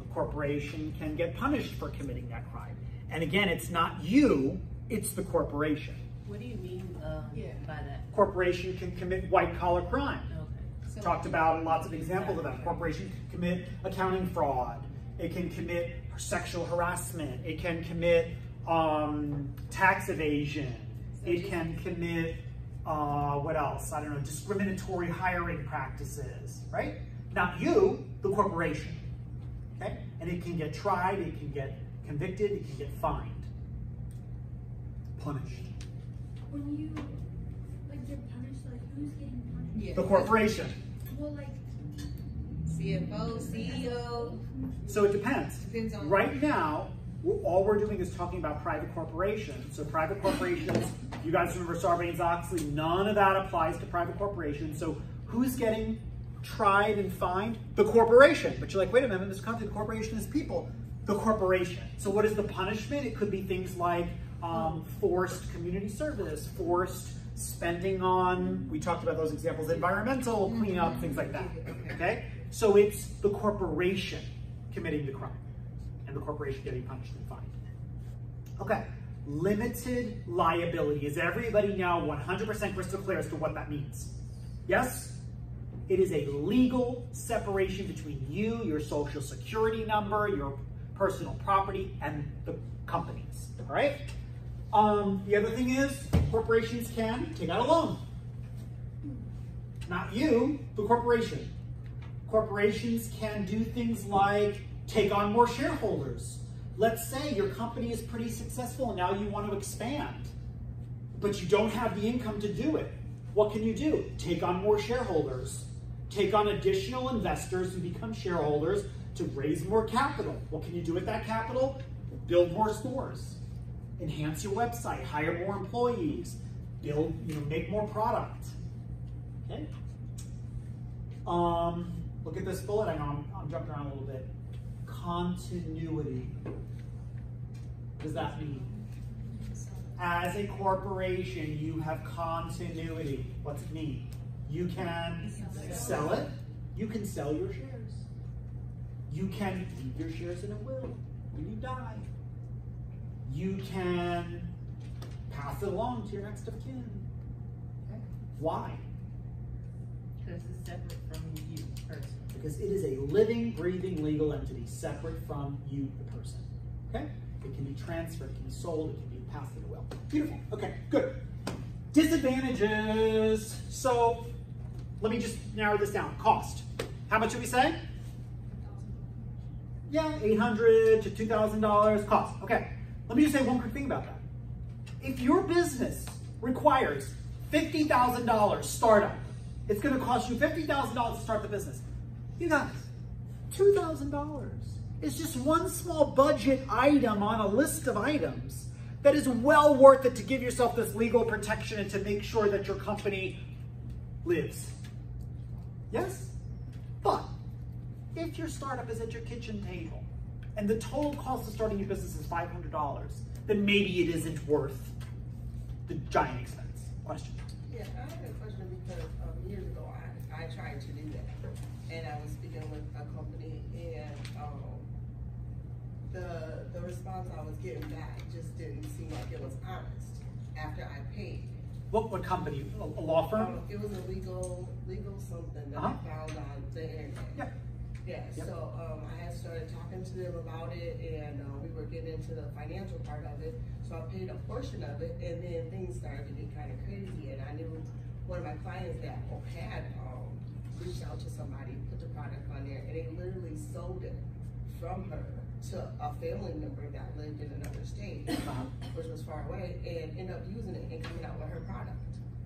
A corporation can get punished for committing that crime. And again, it's not you, it's the corporation. What do you mean um, Yeah. by that? Corporation can commit white collar crime. Okay. So- Talked about lots of examples of that. Corporation can commit accounting fraud. It can commit sexual harassment. It can commit um, tax evasion. It can commit uh, what else? I don't know, discriminatory hiring practices, right? Not you, the corporation. Okay? And it can get tried, it can get convicted, it can get fined, punished. When you like get punished, like who's getting punished? Yeah. The corporation. Well, like CFO, CEO, So it depends. depends on. Right now, we're, all we're doing is talking about private corporations. So private corporations, you guys remember Sarbanes-Oxley, none of that applies to private corporations. So who's getting tried and fined? The corporation. But you're like, wait a minute, in this country, the corporation is people. The corporation. So what is the punishment? It could be things like um, forced community service, forced spending on, we talked about those examples, environmental cleanup, things like that. Okay? So it's the corporation committing the crime and the corporation getting punished and fined. Okay, limited liability. Is everybody now 100% crystal clear as to what that means? Yes? It is a legal separation between you, your social security number, your personal property, and the companies. All right? Um, the other thing is corporations can take out a loan. Not you, the corporation. Corporations can do things like take on more shareholders. Let's say your company is pretty successful and now you want to expand, but you don't have the income to do it. What can you do? Take on more shareholders. Take on additional investors who become shareholders to raise more capital. What can you do with that capital? Build more stores, enhance your website, hire more employees, build, you know, make more product. Okay? Um, look at this bullet. I know I'm, I'm jumping around a little bit. Continuity. What does that mean? As a corporation, you have continuity. What's it mean? You can sell it. You can sell your shares. You can leave your shares in a will when you die. You can pass it along to your next of kin. Okay? Why? Because it's separate from you, person. because it is a living, breathing legal entity separate from you, the person. Okay? It can be transferred, it can be sold, it can be passed in a will. Beautiful. Okay, good. Disadvantages. So let me just narrow this down. Cost. How much did we say? Yeah, eight hundred to two thousand dollars cost. Okay. Let me just say one quick thing about that. If your business requires fifty thousand dollars startup, it's going to cost you fifty thousand dollars to start the business. You guys, two thousand dollars is just one small budget item on a list of items that is well worth it to give yourself this legal protection and to make sure that your company lives. Yes, but if your startup is at your kitchen table and the total cost of starting your business is $500, then maybe it isn't worth the giant expense. Question. Yeah, I have a question because um, years ago I, I tried to do that, and I was speaking with a company, and um, the the response I was getting back just didn't seem like it was honest after I paid. What, what company? A, a law firm? Um, it was a legal legal something that Uh-huh. I found on the internet. Yeah, Yep. so um, I had started talking to them about it, and uh, we were getting into the financial part of it. So I paid a portion of it, and then things started to get kind of crazy. And I knew one of my clients that had um, reached out to somebody, put the product on there, and they literally sold it from her to a family member that lived in another state, Uh-huh. which was far away, and ended up using it and coming out with her product.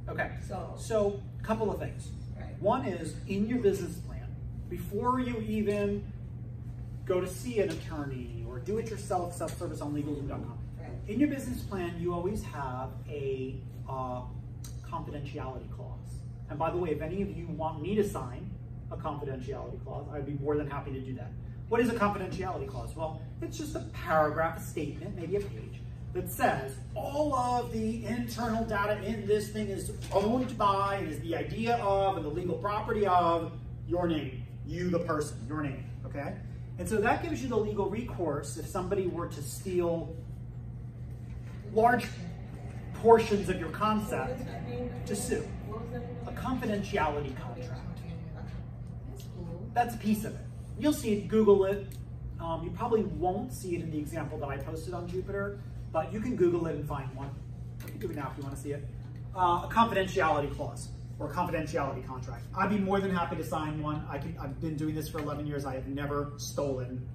Okay. So, So, couple of things. right. One is in your business plan, before you even go to see an attorney or do it yourself self-service on legalzoom.com, in your business plan, you always have a uh, confidentiality clause. And by the way, if any of you want me to sign a confidentiality clause, I'd be more than happy to do that. What is a confidentiality clause? Well, it's just a paragraph, a statement, maybe a page, that says all of the internal data in this thing is owned by and is the idea of and the legal property of your name, you the person, your name, okay? And so that gives you the legal recourse if somebody were to steal large portions of your concept to sue. A confidentiality contract. That's a piece of it. You'll see it, Google it. Um, you probably won't see it in the example that I posted on Jupiter, but you can Google it and find one. You can do it now if you want to see it. Uh, a confidentiality clause or a confidentiality contract. I'd be more than happy to sign one. I can, I've been doing this for 11 years. I have never stolen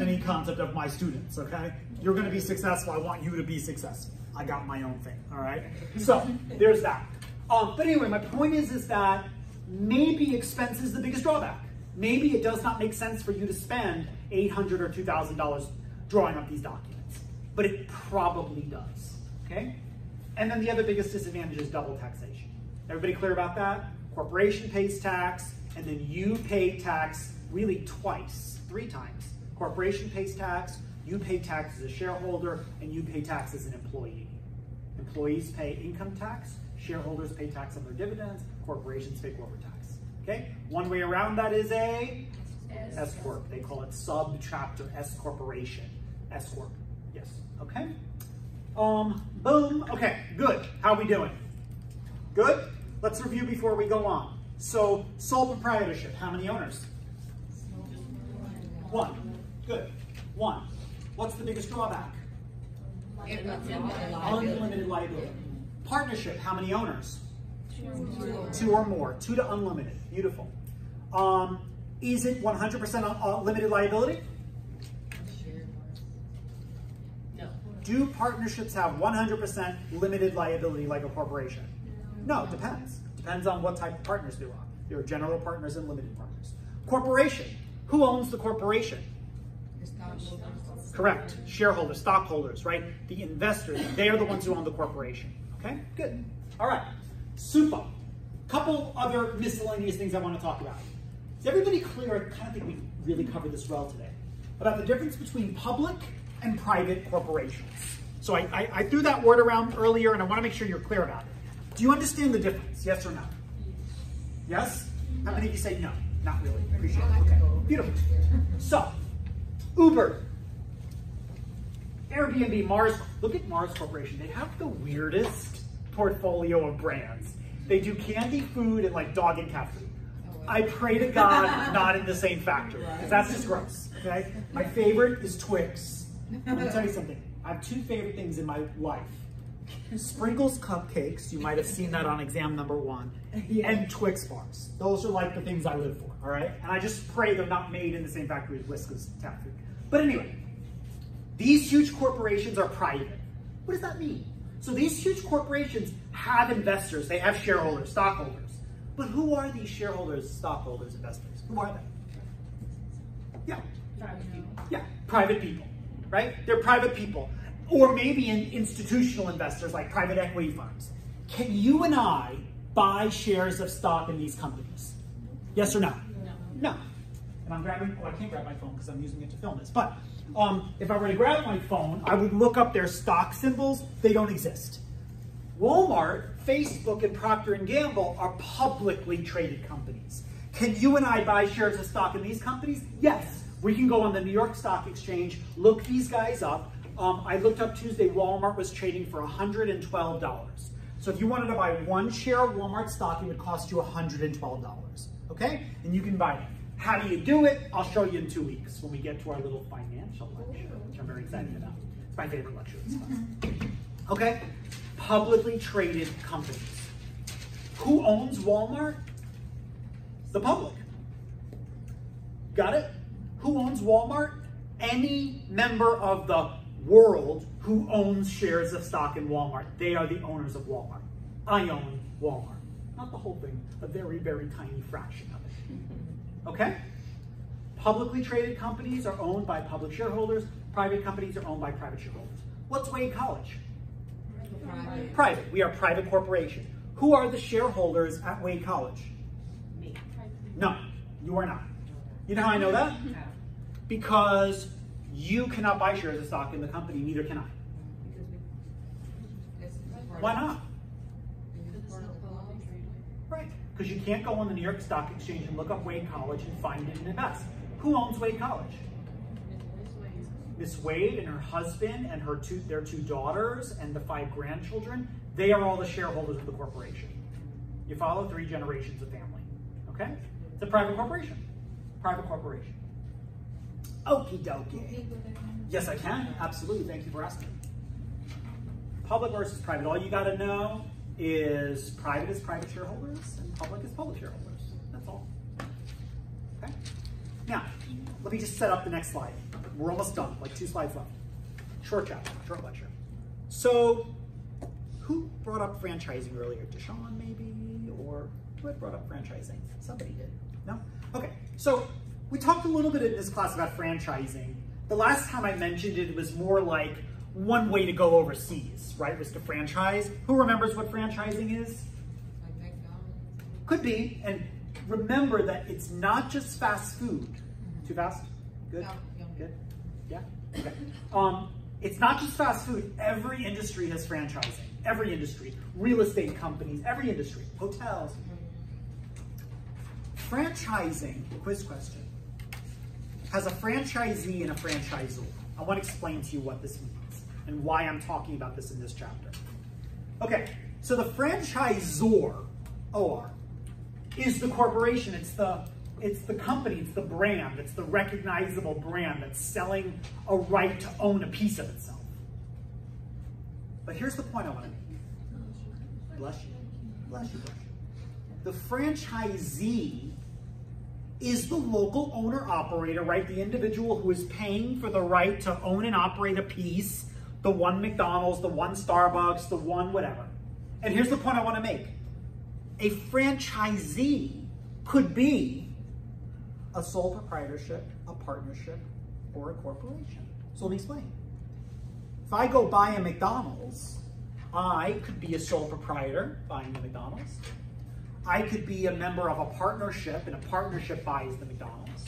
any concept of my students, okay? You're gonna be successful. I want you to be successful. I got my own thing, all right? So there's that. Um, but anyway, my point is, is that maybe expense is the biggest drawback. Maybe it does not make sense for you to spend 800 or $2,000 drawing up these documents, but it probably does, okay? And then the other biggest disadvantage is double taxation. Everybody clear about that? Corporation pays tax, and then you pay tax really twice, three times. Corporation pays tax, you pay tax as a shareholder, and you pay tax as an employee. Employees pay income tax, shareholders pay tax on their dividends, corporations pay corporate tax. Okay? One way around that is a S corp. They call it subchapter S corporation. S corp. Yes. Okay. Um. Boom. Okay. Good. How we doing? Good. Let's review before we go on. So, sole proprietorship. How many owners? One. Good. One. What's the biggest drawback? Unlimited liability. Partnership. How many owners? Two or more. Two to unlimited. Beautiful. Um, is it 100% uh, limited liability? No. Do partnerships have 100% limited liability like a corporation? No, it depends. Depends on what type of partners there are. There are general partners and limited partners. Corporation. Who owns the corporation? Correct. Shareholders, stockholders, right? The investors. They are the ones who own the corporation. Okay? Good. All right. Super. Couple other miscellaneous things I want to talk about. Is everybody clear? I kind of think we really covered this well today. About the difference between public and private corporations. So I, I, I threw that word around earlier and I want to make sure you're clear about it. Do you understand the difference? Yes or no? Yes? How many of you say no? Not really. Appreciate it. Okay. Beautiful. So, Uber, Airbnb, Mars. Look at Mars Corporation. They have the weirdest portfolio of brands. They do candy, food, and like dog and cat food. I pray to God not in the same factory because that's just gross. Okay. My favorite is Twix. Let me tell you something. I have two favorite things in my life. Sprinkles cupcakes, you might have seen that on exam number one, and Twix bars. Those are like the things I live for, all right? And I just pray they're not made in the same factory as Whiskas cat food. But anyway, these huge corporations are private. What does that mean? So these huge corporations have investors, they have shareholders, stockholders. But who are these shareholders, stockholders, investors? Who are they? Yeah, yeah, private people, right? They're private people. Or maybe in institutional investors like private equity firms. Can you and I buy shares of stock in these companies? Yes or no? No. No. And I'm grabbing, oh, I can't grab my phone because I'm using it to film this. But um, if I were to grab my phone, I would look up their stock symbols. They don't exist. Walmart, Facebook, and Procter & Gamble are publicly traded companies. Can you and I buy shares of stock in these companies? Yes. We can go on the New York Stock Exchange, look these guys up. Um, I looked up Tuesday, Walmart was trading for $112. So if you wanted to buy one share of Walmart stock, it would cost you $112, okay? And you can buy it. How do you do it? I'll show you in two weeks when we get to our little financial lecture, which I'm very excited about. It's my favorite lecture this. Okay? Publicly traded companies. Who owns Walmart? The public. Got it? Who owns Walmart? Any member of the world who owns shares of stock in Walmart. They are the owners of Walmart. I own Walmart. Not the whole thing, a very, very tiny fraction of it. Okay? Publicly traded companies are owned by public shareholders. Private companies are owned by private shareholders. What's Wade College? Private. Private. We are a private corporation. Who are the shareholders at Wade College? Me. No, you are not. You know how I know that? Because you cannot buy shares of stock in the company, neither can I. Why not? Right. Because you can't go on the New York Stock Exchange and look up Wade College and find it and invest. Who owns Wade College? Miss Wade and her husband and her two their two daughters and the five grandchildren, they are all the shareholders of the corporation. You follow three generations of family. Okay? It's a private corporation. Private corporation. Okie dokie. Yes, I can. Absolutely. Thank you for asking. Public versus private. All you got to know is private is private shareholders and public is public shareholders. That's all. Okay? Now, let me just set up the next slide. We're almost done, like two slides left. Short chapter, short lecture. So, who brought up franchising earlier? Deshaun, maybe? Or who had brought up franchising? Somebody did. No? Okay, so we talked a little bit in this class about franchising. The last time I mentioned it, it was more like one way to go overseas, right? Was to franchise. Who remembers what franchising is? Like Could be. And remember that it's not just fast food. Too fast? Good? No, no. Good? Yeah? Okay. Um, it's not just fast food. Every industry has franchising. Every industry. Real estate companies, every industry. Hotels. Franchising, quiz question, has a franchisee and a franchisor. I want to explain to you what this means and why I'm talking about this in this chapter. Okay, so the franchisor, OR, is the corporation. It's the it's the company, it's the brand, it's the recognizable brand that's selling a right to own a piece of itself. But here's the point I want to make. Bless you. Bless you, bless you. The franchisee is the local owner operator, right? The individual who is paying for the right to own and operate a piece, the one McDonald's, the one Starbucks, the one whatever. And here's the point I want to make. A franchisee could be a sole proprietorship, a partnership, or a corporation. So let me explain. If I go buy a McDonald's, I could be a sole proprietor buying a McDonald's. I could be a member of a partnership, and a partnership buys the McDonald's.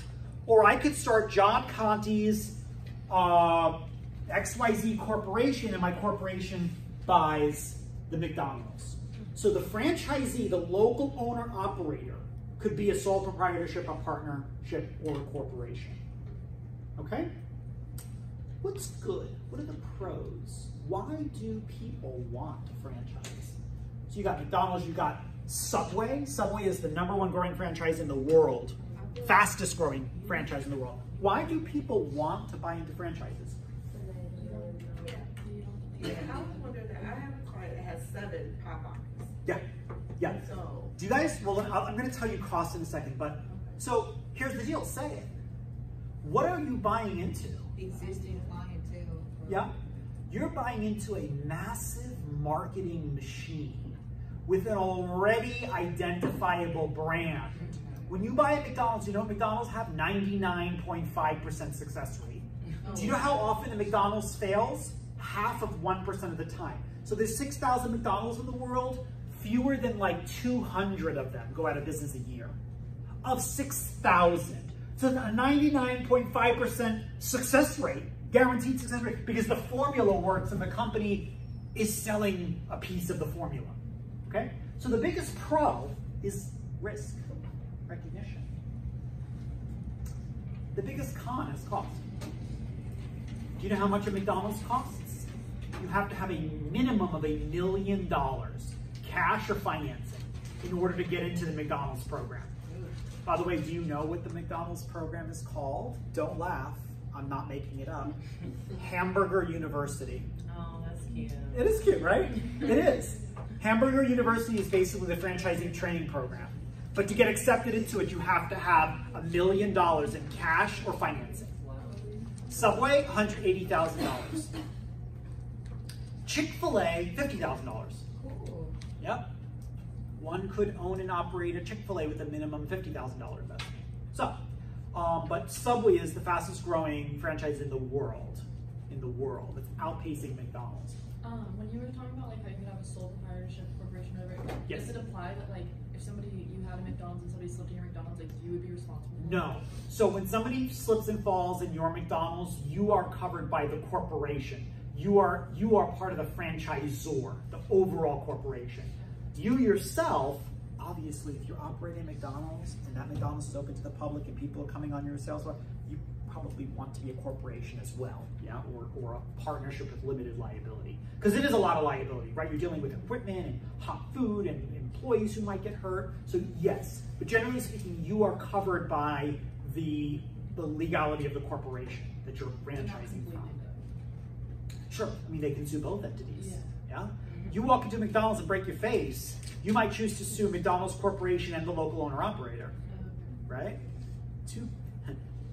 Or I could start John Conte's uh, XYZ corporation, and my corporation buys the McDonald's. So the franchisee, the local owner operator, could be a sole proprietorship, a partnership, or a corporation. Okay? What's good? What are the pros? Why do people want to franchise? So you got McDonald's, you got Subway. Subway is the number one growing franchise in the world, fastest growing franchise in the world. Why do people want to buy into franchises? Yeah, I was wondering, that. I have a client that has seven Popeyes. Yeah, yeah. So, Do you guys, well, I'll- I'm going to tell you cost in a second, but so here's the deal say it. What are you buying into? Existing clientele. for- Yeah? You're buying into a massive marketing machine with an already identifiable brand. When you buy at McDonald's, you know McDonald's have 99.5% success rate. Do you know how often a McDonald's fails? Half of 1% of the time. So there's 6,000 McDonald's in the world, fewer than like 200 of them go out of business a year. Of 6,000. So a 99.5% success rate, guaranteed success rate, because the formula works and the company is selling a piece of the formula. Okay? So the biggest pro is risk recognition. The biggest con is cost. Do you know how much a McDonald's costs? You have to have a minimum of a million dollars, cash or financing, in order to get into the McDonald's program. By the way, do you know what the McDonald's program is called? Don't laugh. I'm not making it up. Hamburger University. Oh, that's cute. It is cute, right? It is. Hamburger University is basically the franchising training program. But to get accepted into it, you have to have a million dollars in cash or financing. Subway, $180,000. Chick-fil-A, $50,000. Cool. Yep. One could own and operate a Chick-fil-A with a minimum $50,000 investment. So, um, but Subway is the fastest growing franchise in the world. in the world. It's outpacing McDonald's. Um, when you were talking about like how you could have a sole proprietorship corporation or whatever, Yes. does it apply that like if somebody you had a McDonald's and somebody slipped in your McDonald's, like you would be responsible? No. So when somebody slips and falls in your McDonald's, you are covered by the corporation. You are you are part of the franchisor, the overall corporation. You yourself, obviously, if you're operating McDonald's and that McDonald's is open to the public and people are coming on your sales floor, you probably want to be a corporation as well, yeah, or, or a partnership with limited liability. Because it is a lot of liability, right? You're dealing with equipment and hot food and employees who might get hurt. So yes, but generally speaking, you are covered by the the legality of the corporation that you're franchising from. Sure, I mean they can sue both entities. Yeah. Yeah. You walk into McDonald's and break your face, you might choose to sue McDonald's corporation and the local owner operator, right? Two,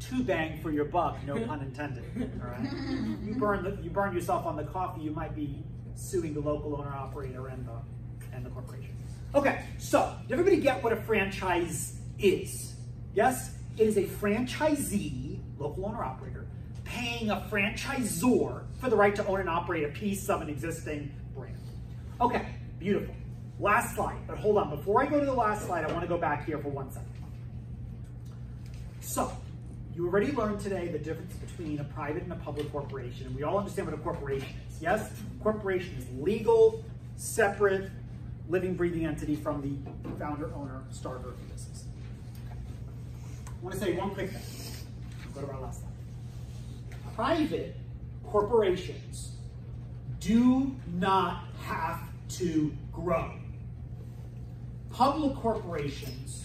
two bang for your buck, no pun intended. All right. You burn the, you burn yourself on the coffee, you might be suing the local owner operator and the and the corporation. Okay, so did everybody get what a franchise is? Yes, it is a franchisee, local owner operator, paying a franchisor for the right to own and operate a piece of an existing brand. Okay, beautiful. Last slide, but hold on. Before I go to the last slide, I want to go back here for one second. So, you already learned today the difference between a private and a public corporation, we all understand what a corporation is. Yes, corporation is legal, separate, living, breathing entity from the founder, owner, starter of the business. I want to say one quick thing. Go to our last slide. Private corporations do not have to grow. Public corporations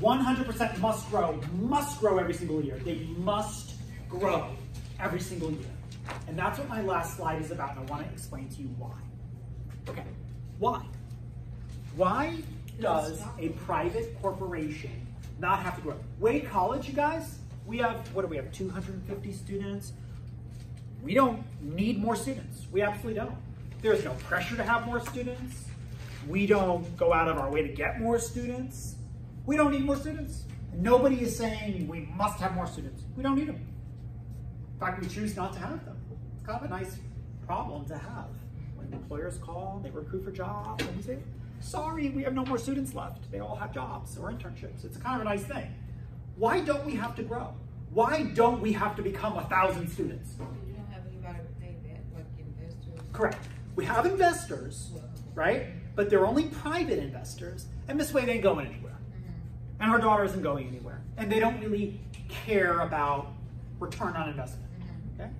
100% must grow, must grow every single year. They must grow every single year. And that's what my last slide is about, and I want to explain to you why. Okay, why? Why does a private corporation not have to grow? Wade College, you guys, we have, what do we have, 250 students? We don't need more students. We absolutely don't. There's no pressure to have more students. We don't go out of our way to get more students. We don't need more students. Nobody is saying we must have more students. We don't need them. In fact, we choose not to have them. It's kind of a nice problem to have. When employers call, they recruit for jobs, and we say, sorry, we have no more students left. They all have jobs or internships. It's kind of a nice thing. Why don't we have to grow? Why don't we have to become a thousand students? You don't have anybody to pay that, like investors. Correct. We have investors, right? But they're only private investors, and Miss Wade ain't going anywhere. And her daughter isn't going anywhere. And they don't really care about return on investment. Mm-hmm. Okay?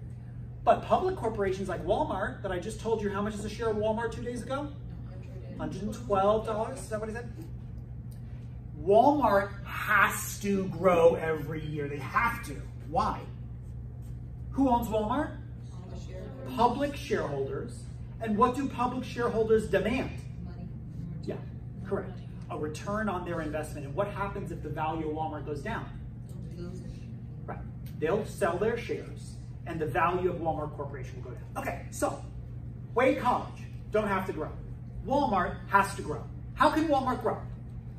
But public corporations like Walmart, that I just told you how much is a share of Walmart two days ago? $112, is that what he said? Walmart has to grow every year. They have to. Why? Who owns Walmart? Public shareholders. And what do public shareholders demand? Money. Yeah, correct. A return on their investment. And what happens if the value of Walmart goes down? Right. They'll sell their shares and the value of Walmart Corporation will go down. Okay, so Wade College don't have to grow. Walmart has to grow. How can Walmart grow?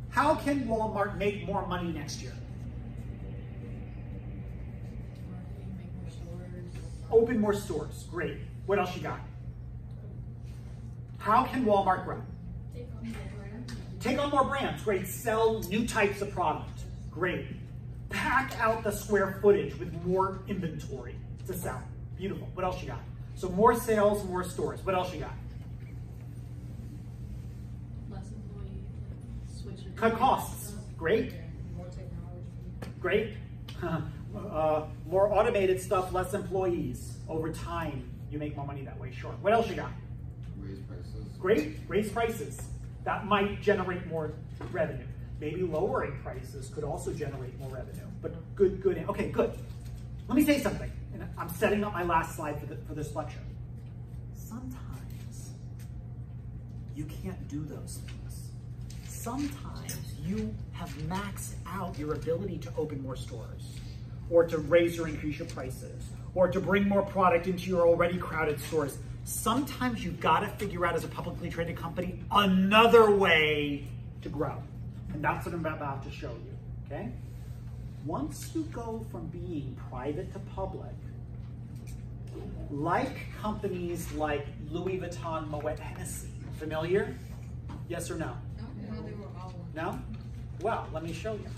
How can Walmart make more money next year? Open more stores. Great. What else you got? How can Walmart grow? Take on more brands. Take on more brands. Great. Sell new types of product. Great. Pack out the square footage with more inventory to sell. Beautiful. What else you got? So more sales, more stores. What else you got? Less employee, like, switch. Cut costs. Great. More technology. Great. uh, more automated stuff, less employees. Over time, you make more money that way. Sure. What else you got? Raise prices. Great, raise prices. That might generate more revenue. Maybe lowering prices could also generate more revenue. But good, good. Okay, good. Let me say something. And I'm setting up my last slide for, the, for this lecture. Sometimes you can't do those things. Sometimes you have maxed out your ability to open more stores or to raise or increase your prices or to bring more product into your already crowded stores. Sometimes you've got to figure out as a publicly traded company another way to grow. And that's what I'm about to show you, okay? Once you go from being private to public, like companies like Louis Vuitton, Moet Hennessy. Familiar? Yes or no? I they were all. No? Well, let me show you.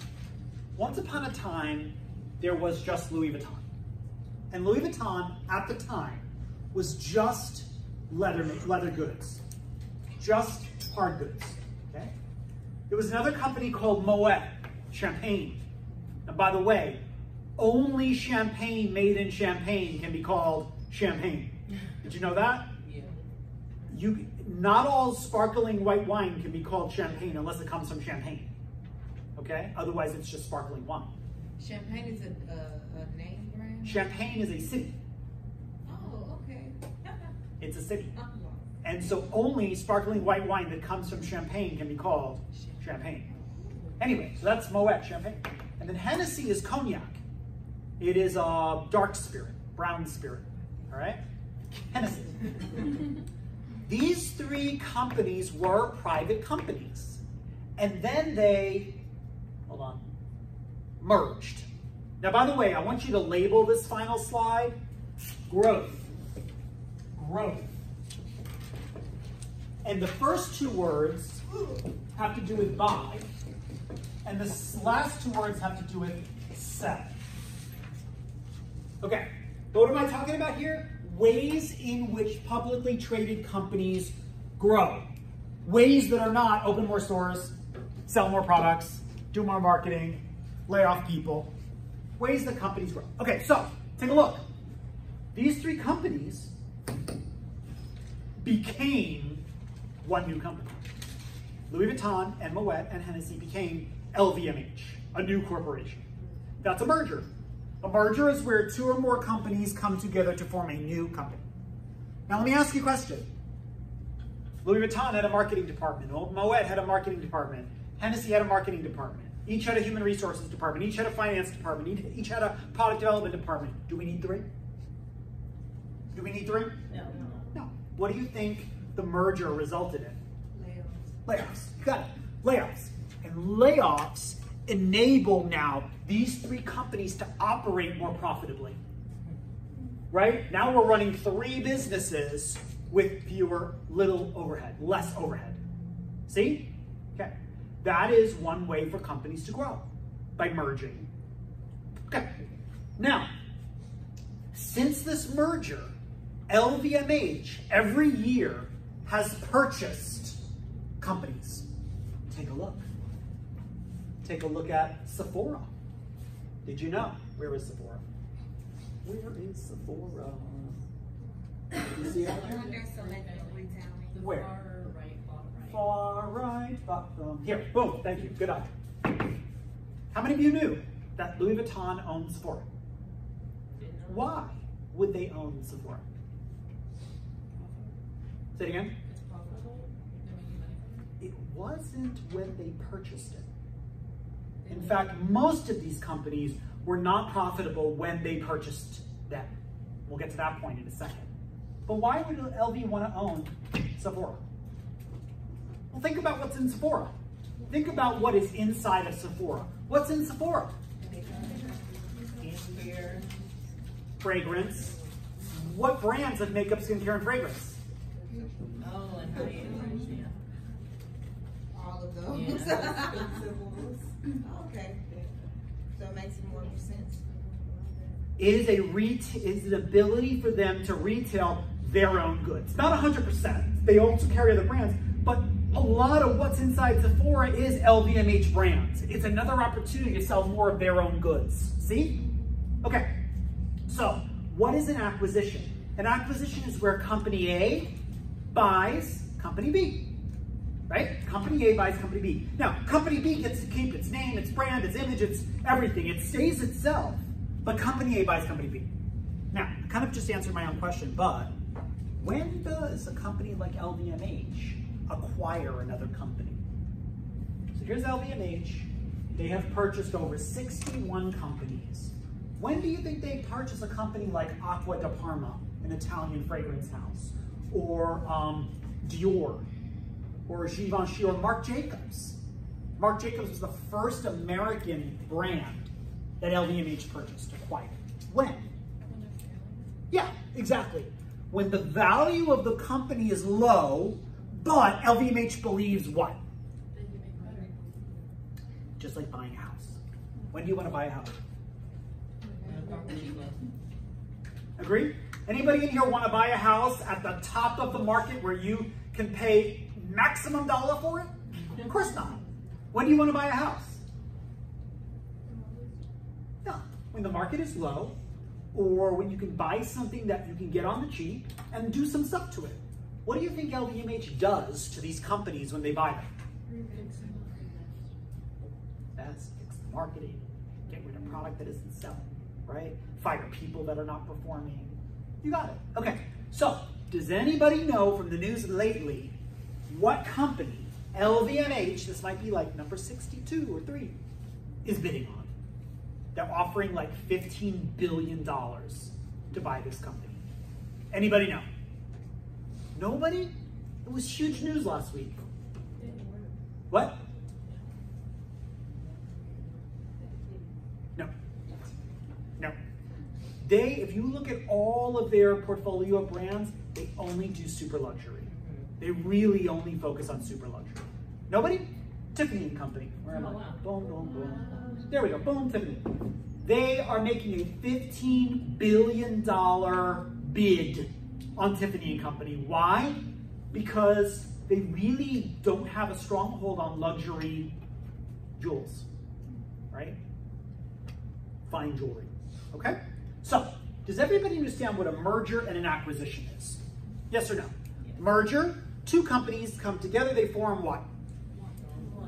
Once upon a time, there was just Louis Vuitton. And Louis Vuitton, at the time, was just leather, leather goods. Just hard goods, okay? There was another company called Moet, Champagne. And by the way, only champagne made in Champagne can be called champagne. Did you know that? Yeah. you not all sparkling white wine can be called champagne unless it comes from champagne. Okay? Otherwise, it's just sparkling wine. Champagne is a, a, a name brand? Champagne is a city. It's a city. And so only sparkling white wine that comes from champagne can be called champagne. Anyway, so that's Moet champagne. And then Hennessy is cognac. It is a dark spirit, brown spirit. All right? Hennessy. These three companies were private companies. And then they, hold on, merged. Now, by the way, I want you to label this final slide growth. Growth. And the first two words have to do with buy, and the last two words have to do with sell. Okay, what am I talking about here? Ways in which publicly traded companies grow. Ways that are not open more stores, sell more products, do more marketing, lay off people. Ways that companies grow. Okay, so take a look. These three companies became one new company. Louis Vuitton and Moet and Hennessy became LVMH, a new corporation. That's a merger. A merger is where two or more companies come together to form a new company. Now let me ask you a question. Louis Vuitton had a marketing department. Moet had a marketing department. Hennessy had a marketing department. Each had a human resources department. Each had a finance department. Each, had a product development department. Do we need three? Do we need three? No. What do you think the merger resulted in? Layoffs. Layoffs. You got it. Layoffs. And layoffs enable now these three companies to operate more profitably. Right? Now we're running three businesses with fewer, little overhead, less overhead. See? Okay. That is one way for companies to grow by merging. Okay. Now, since this merger, LVMH every year has purchased companies. Take a look. Take a look at Sephora. Did you know? Where is Sephora? Where is Sephora? You see it? Under selective retailing. The Where? far right, bottom right. Far right bottom. Here, boom, thank you, good eye. How many of you knew that Louis Vuitton owns Sephora? Why would they own Sephora? Say it again. It's profitable. They're making money from It wasn't when they purchased it. In mm-hmm. fact, most of these companies were not profitable when they purchased them. We'll get to that point in a second. But why would LV want to own Sephora? Well, think about what's in Sephora. Think about what is inside of Sephora. What's in Sephora? Skincare. Fragrance. What brands of makeup, skincare, and fragrance? Oh, and high end, yeah. All of those. Yeah. Okay. So it makes more sense. It is a ret- it is an ability for them to retail their own goods. Not 100%. They also carry other brands, but a lot of what's inside Sephora is LVMH brands. It's another opportunity to sell more of their own goods. See? Okay. So, what is an acquisition? An acquisition is where company A buys company B. Right? Company A buys company B. Now, company B gets to keep its name, its brand, its image, its everything. It stays itself. But company A buys company B. Now, I kind of just answered my own question, but when does a company like LVMH acquire another company? So here's LVMH. They have purchased over 61 companies. When do you think they purchase a company like Acqua di Parma, an Italian fragrance house, or um, Dior, or Givenchy, or Marc Jacobs? Marc Jacobs was the first American brand that LVMH purchased, acquired. When? Yeah, Exactly. When the value of the company is low, but LVMH believes what? Then you make money. Just like buying a house. When do you want to buy a house? Agree? Anybody in here want to buy a house at the top of the market where you can pay maximum dollar for it? Of course not. When do you want to buy a house? No, when the market is low or when you can buy something that you can get on the cheap and do some stuff to it. What do you think LVMH does to these companies when they buy them? That's marketing, get rid of product that isn't selling, right? Fire people that are not performing. You got it. Okay, so does anybody know from the news lately what company LVMH, this might be like number 62 or 3, is bidding on? They're offering like $15 billion to buy this company. Anybody know? Nobody? It was huge news last week. What? No. No. They, if you look at all of their portfolio of brands, they only do super luxury. They really only focus on super luxury. Nobody? Tiffany and Company. Where am oh, I? Oh, wow. Boom, boom, boom. There we go. Boom, Tiffany. They are making a $15 billion bid on Tiffany and Company. Why? Because they really don't have a stronghold on luxury jewels, right? Fine jewelry. Okay? So, does everybody understand what a merger and an acquisition is? Yes or no? Merger, two companies come together, they form what?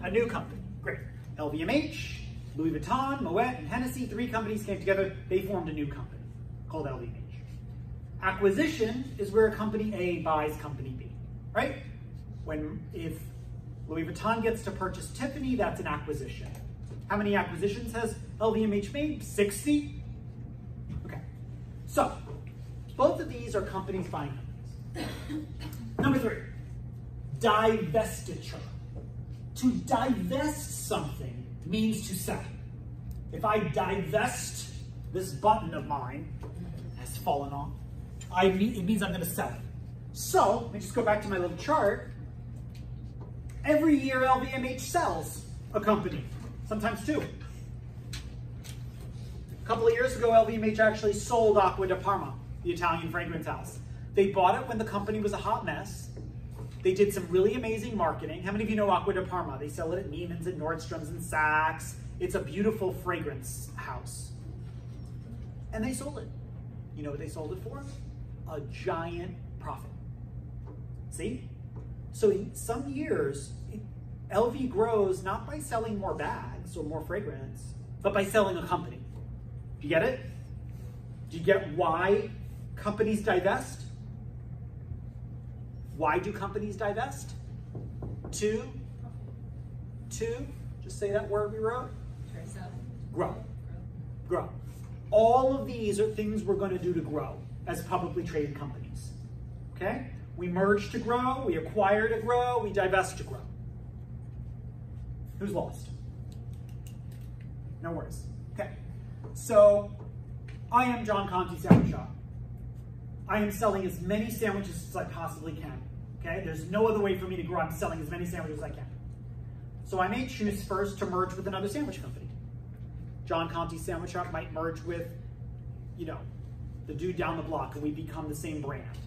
A new company. Great. LVMH, Louis Vuitton, Moet, and Hennessy, three companies came together, they formed a new company called LVMH. Acquisition is where a company A buys company B, right? When if Louis Vuitton gets to purchase Tiffany, that's an acquisition. How many acquisitions has LVMH made? 60? So, both of these are companies buying companies. Number three, divestiture. To divest something means to sell. If I divest this button of mine has fallen off, I mean, it means I'm going to sell it. So, let me just go back to my little chart. Every year LVMH sells a company, sometimes two. A couple of years ago, LVMH actually sold Acqua di Parma, the Italian fragrance house. They bought it when the company was a hot mess. They did some really amazing marketing. How many of you know Acqua di Parma? They sell it at Neiman's and Nordstrom's and Saks. It's a beautiful fragrance house. And they sold it. You know what they sold it for? A giant profit. See? So in some years, LV grows not by selling more bags or more fragrance, but by selling a company. Do you get it? Do you get why companies divest? Why do companies divest? Two, two, just say that word we wrote. Grow. Grow. All of these are things we're going to do to grow as publicly traded companies. Okay? We merge to grow, we acquire to grow, we divest to grow. Who's lost? No worries. So, I am John Conte Sandwich Shop. I am selling as many sandwiches as I possibly can. Okay? There's no other way for me to grow. I'm selling as many sandwiches as I can. So I may choose first to merge with another sandwich company. John Conte Sandwich Shop might merge with, you know, the dude down the block and we become the same brand.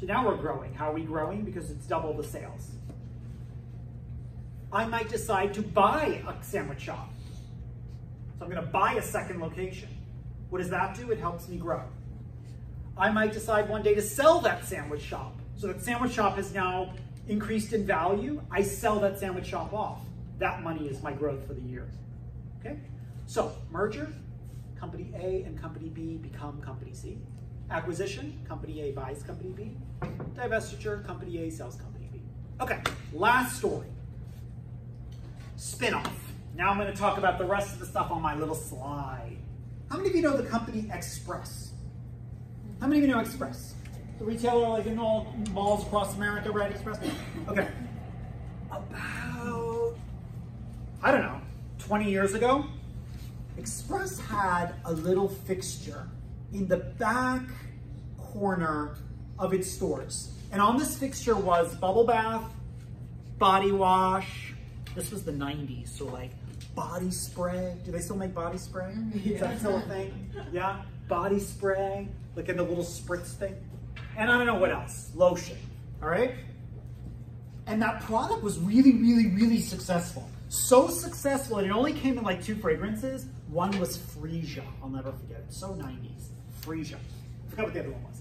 So now we're growing. How are we growing? Because it's double the sales. I might decide to buy a sandwich shop. So I'm going to buy a second location. What does that do? It helps me grow. I might decide one day to sell that sandwich shop. So that sandwich shop has now increased in value. I sell that sandwich shop off. That money is my growth for the year. Okay? So, merger, company A and company B become company C. Acquisition, company A buys company B. Divestiture, company A sells company B. Okay, last story. Spinoff. Now I'm going to talk about the rest of the stuff on my little slide. How many of you know the company Express? How many of you know Express? The retailer like in all malls across America, right? Express? Okay. About, I don't know, 20 years ago, Express had a little fixture in the back corner of its stores. And on this fixture was bubble bath, body wash. This was the 90s, so like body spray. Do they still make body spray? Is that still a thing? Yeah? Body spray, like in the little spritz thing. And I don't know what else. Lotion. All right? And that product was really, really, really successful. So successful, and it only came in like two fragrances. One was Freesia. I'll never forget it. So 90s. Freesia. I forgot what the other one was.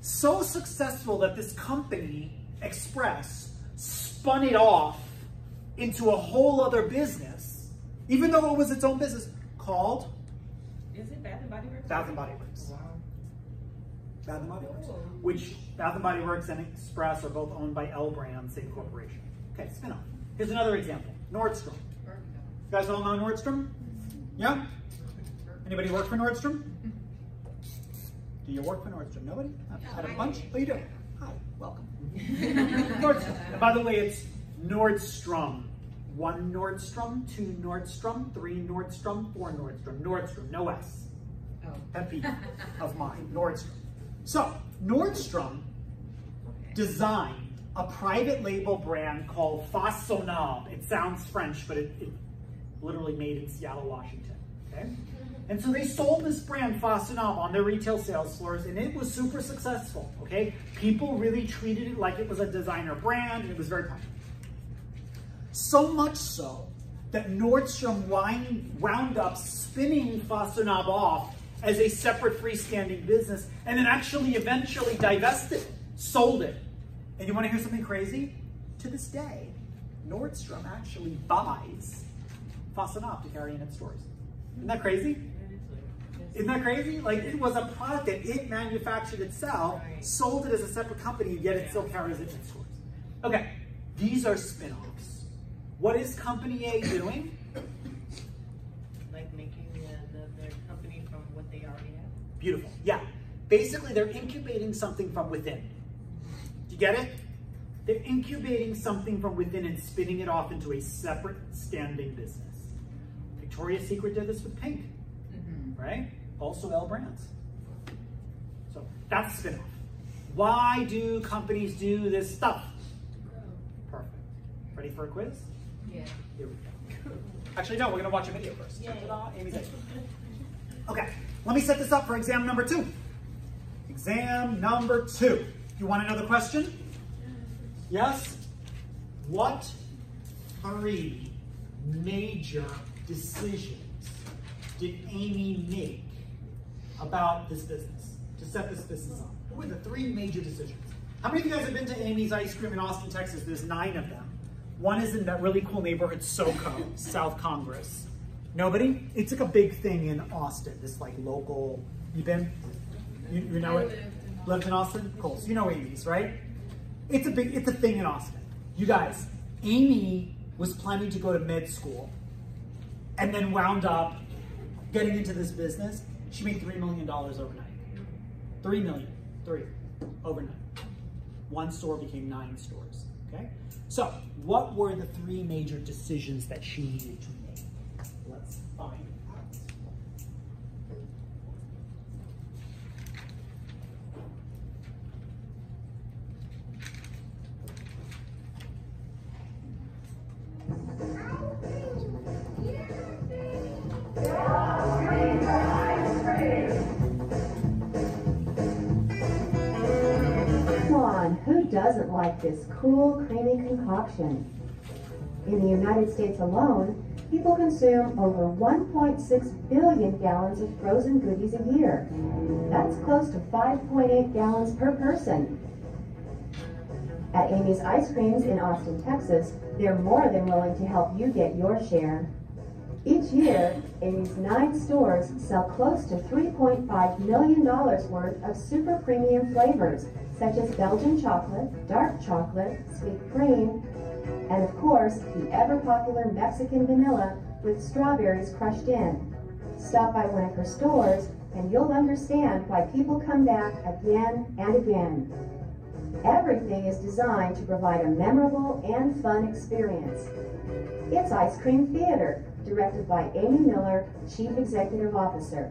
So successful that this company, Express, spun it off into a whole other business, even though it was its own business, called Is it Bath and Body Works? Bath and Body Works. Wow. Bath and Body Works, which Bath and Body Works and Express are both owned by L Brand, same corporation. Okay, spin-off. Here's another example. Nordstrom. You guys all know Nordstrom? Yeah? Anybody work for Nordstrom? Do you work for Nordstrom? Nobody? Out of a bunch? Oh, you do? Hi, welcome. Nordstrom. And by the way, it's Nordstrom. One Nordstrom, two Nordstrom, three Nordstrom, four Nordstrom. Nordstrom, no S. Oh. Pet peeve of mine, Nordstrom. So, Nordstrom designed a private label brand called Façonnable. It sounds French, but it, it literally made in Seattle, Washington. Okay? Mm-hmm. And so they sold this brand Façonnable on their retail sales floors, and it was super successful. Okay, people really treated it like it was a designer brand, and it was very popular. So much so that Nordstrom wound up spinning Façonnable off as a separate freestanding business, and then actually eventually divested sold it. And you want to hear something crazy? To this day, Nordstrom actually buys Façonnable to carry in its stores. Isn't that crazy? Isn't that crazy? Like it was a product that it manufactured itself, sold it as a separate company, yet it still carries it in its stores. Okay, these are spin-offs. What is Company A doing? Like making the, the, their company from what they already have. Beautiful. Yeah. Basically, they're incubating something from within. Do you get it? They're incubating something from within and spinning it off into a separate standing business. Victoria's Secret did this with Pink, mm-hmm. right? Also L Brands. So that's spin-off. Why do companies do this stuff? Perfect. Ready for a quiz? Yeah. Here we go. Actually, no, we're gonna watch a video first. Ta-da, Amy's in. Okay, let me set this up for exam number two. Exam number two. You want to know the question? Yes? What three major decisions did Amy make about this business, to set this business up? What were the three major decisions? How many of you guys have been to Amy's Ice Cream in Austin, Texas? There's nine of them. One is in that really cool neighborhood, SoCo, South Congress. Nobody? It's like a big thing in Austin, this like local, you been? You, you know it? lived in Lived in Austin? Cool, so you know Amy's, right? It's a big, it's a thing in Austin. You guys, Amy was planning to go to med school and then wound up getting into this business. She made $3 million overnight. Three million, three, overnight. One store became nine stores, okay? So, what were the three major decisions that she needed to like this cool, creamy concoction? In the United States alone, people consume over 1.6 billion gallons of frozen goodies a year. That's close to 5.8 gallons per person. At Amy's Ice Creams in Austin, Texas, they're more than willing to help you get your share. Each year, Amy's nine stores sell close to $3.5 million worth of super premium flavors, such as Belgian chocolate, dark chocolate, sweet cream, and of course, the ever popular Mexican vanilla with strawberries crushed in. Stop by one of her stores and you'll understand why people come back again and again. Everything is designed to provide a memorable and fun experience. It's Ice Cream Theater, directed by Amy Miller, Chief Executive Officer.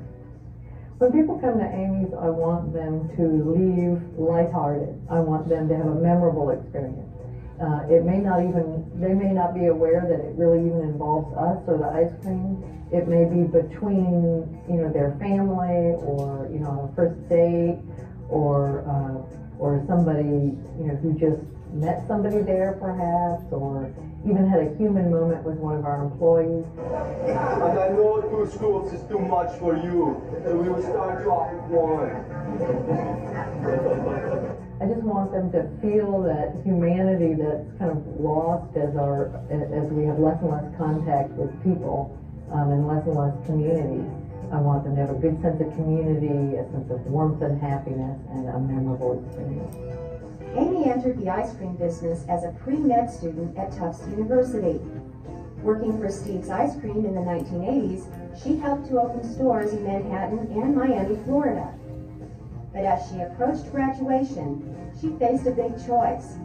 When people come to Amy's, I want them to leave lighthearted. I want them to have a memorable experience. Uh, it may not even, they may not be aware that it really even involves us or the ice cream. It may be between, you know, their family or, you know, a first date or, uh, or somebody, you know, who just met somebody there perhaps or even had a human moment with one of our employees. And I know two schools is too much for you, and we will start you off with one. I just want them to feel that humanity that's kind of lost as our as we have less and less contact with people um, and less and less community. I want them to have a good sense of community, a sense of warmth and happiness, and a memorable experience. Amy entered the ice cream business as a pre-med student at Tufts University. Working for Steve's Ice Cream in the 1980s, she helped to open stores in Manhattan and Miami, Florida. But as she approached graduation, she faced a big choice,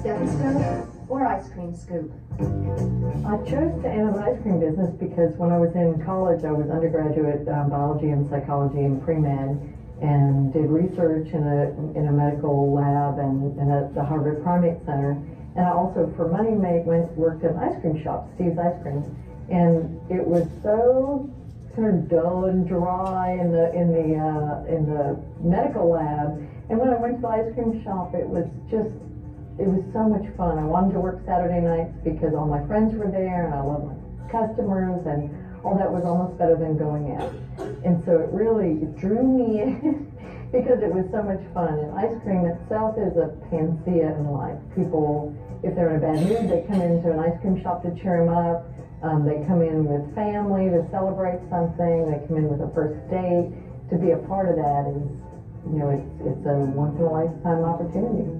stethoscope or ice cream scoop. I chose to enter the ice cream business because when I was in college, I was undergraduate um, biology and psychology and pre-med and did research in a, in a medical lab and, and at the Harvard Primate Center. And I also, for money, made, went, worked an ice cream shop, Steve's Ice Cream. And it was so kind of dull and dry in the, in the, uh, in the medical lab. And when I went to the ice cream shop, it was just, it was so much fun. I wanted to work Saturday nights because all my friends were there and I loved my customers and all that was almost better than going out. And so it really drew me in because it was so much fun. And ice cream itself is a panacea in life. People, if they're in a bad mood, they come into an ice cream shop to cheer them up. Um, they come in with family to celebrate something. They come in with a first date. To be a part of that is, you know, it's, it's a once in a lifetime opportunity.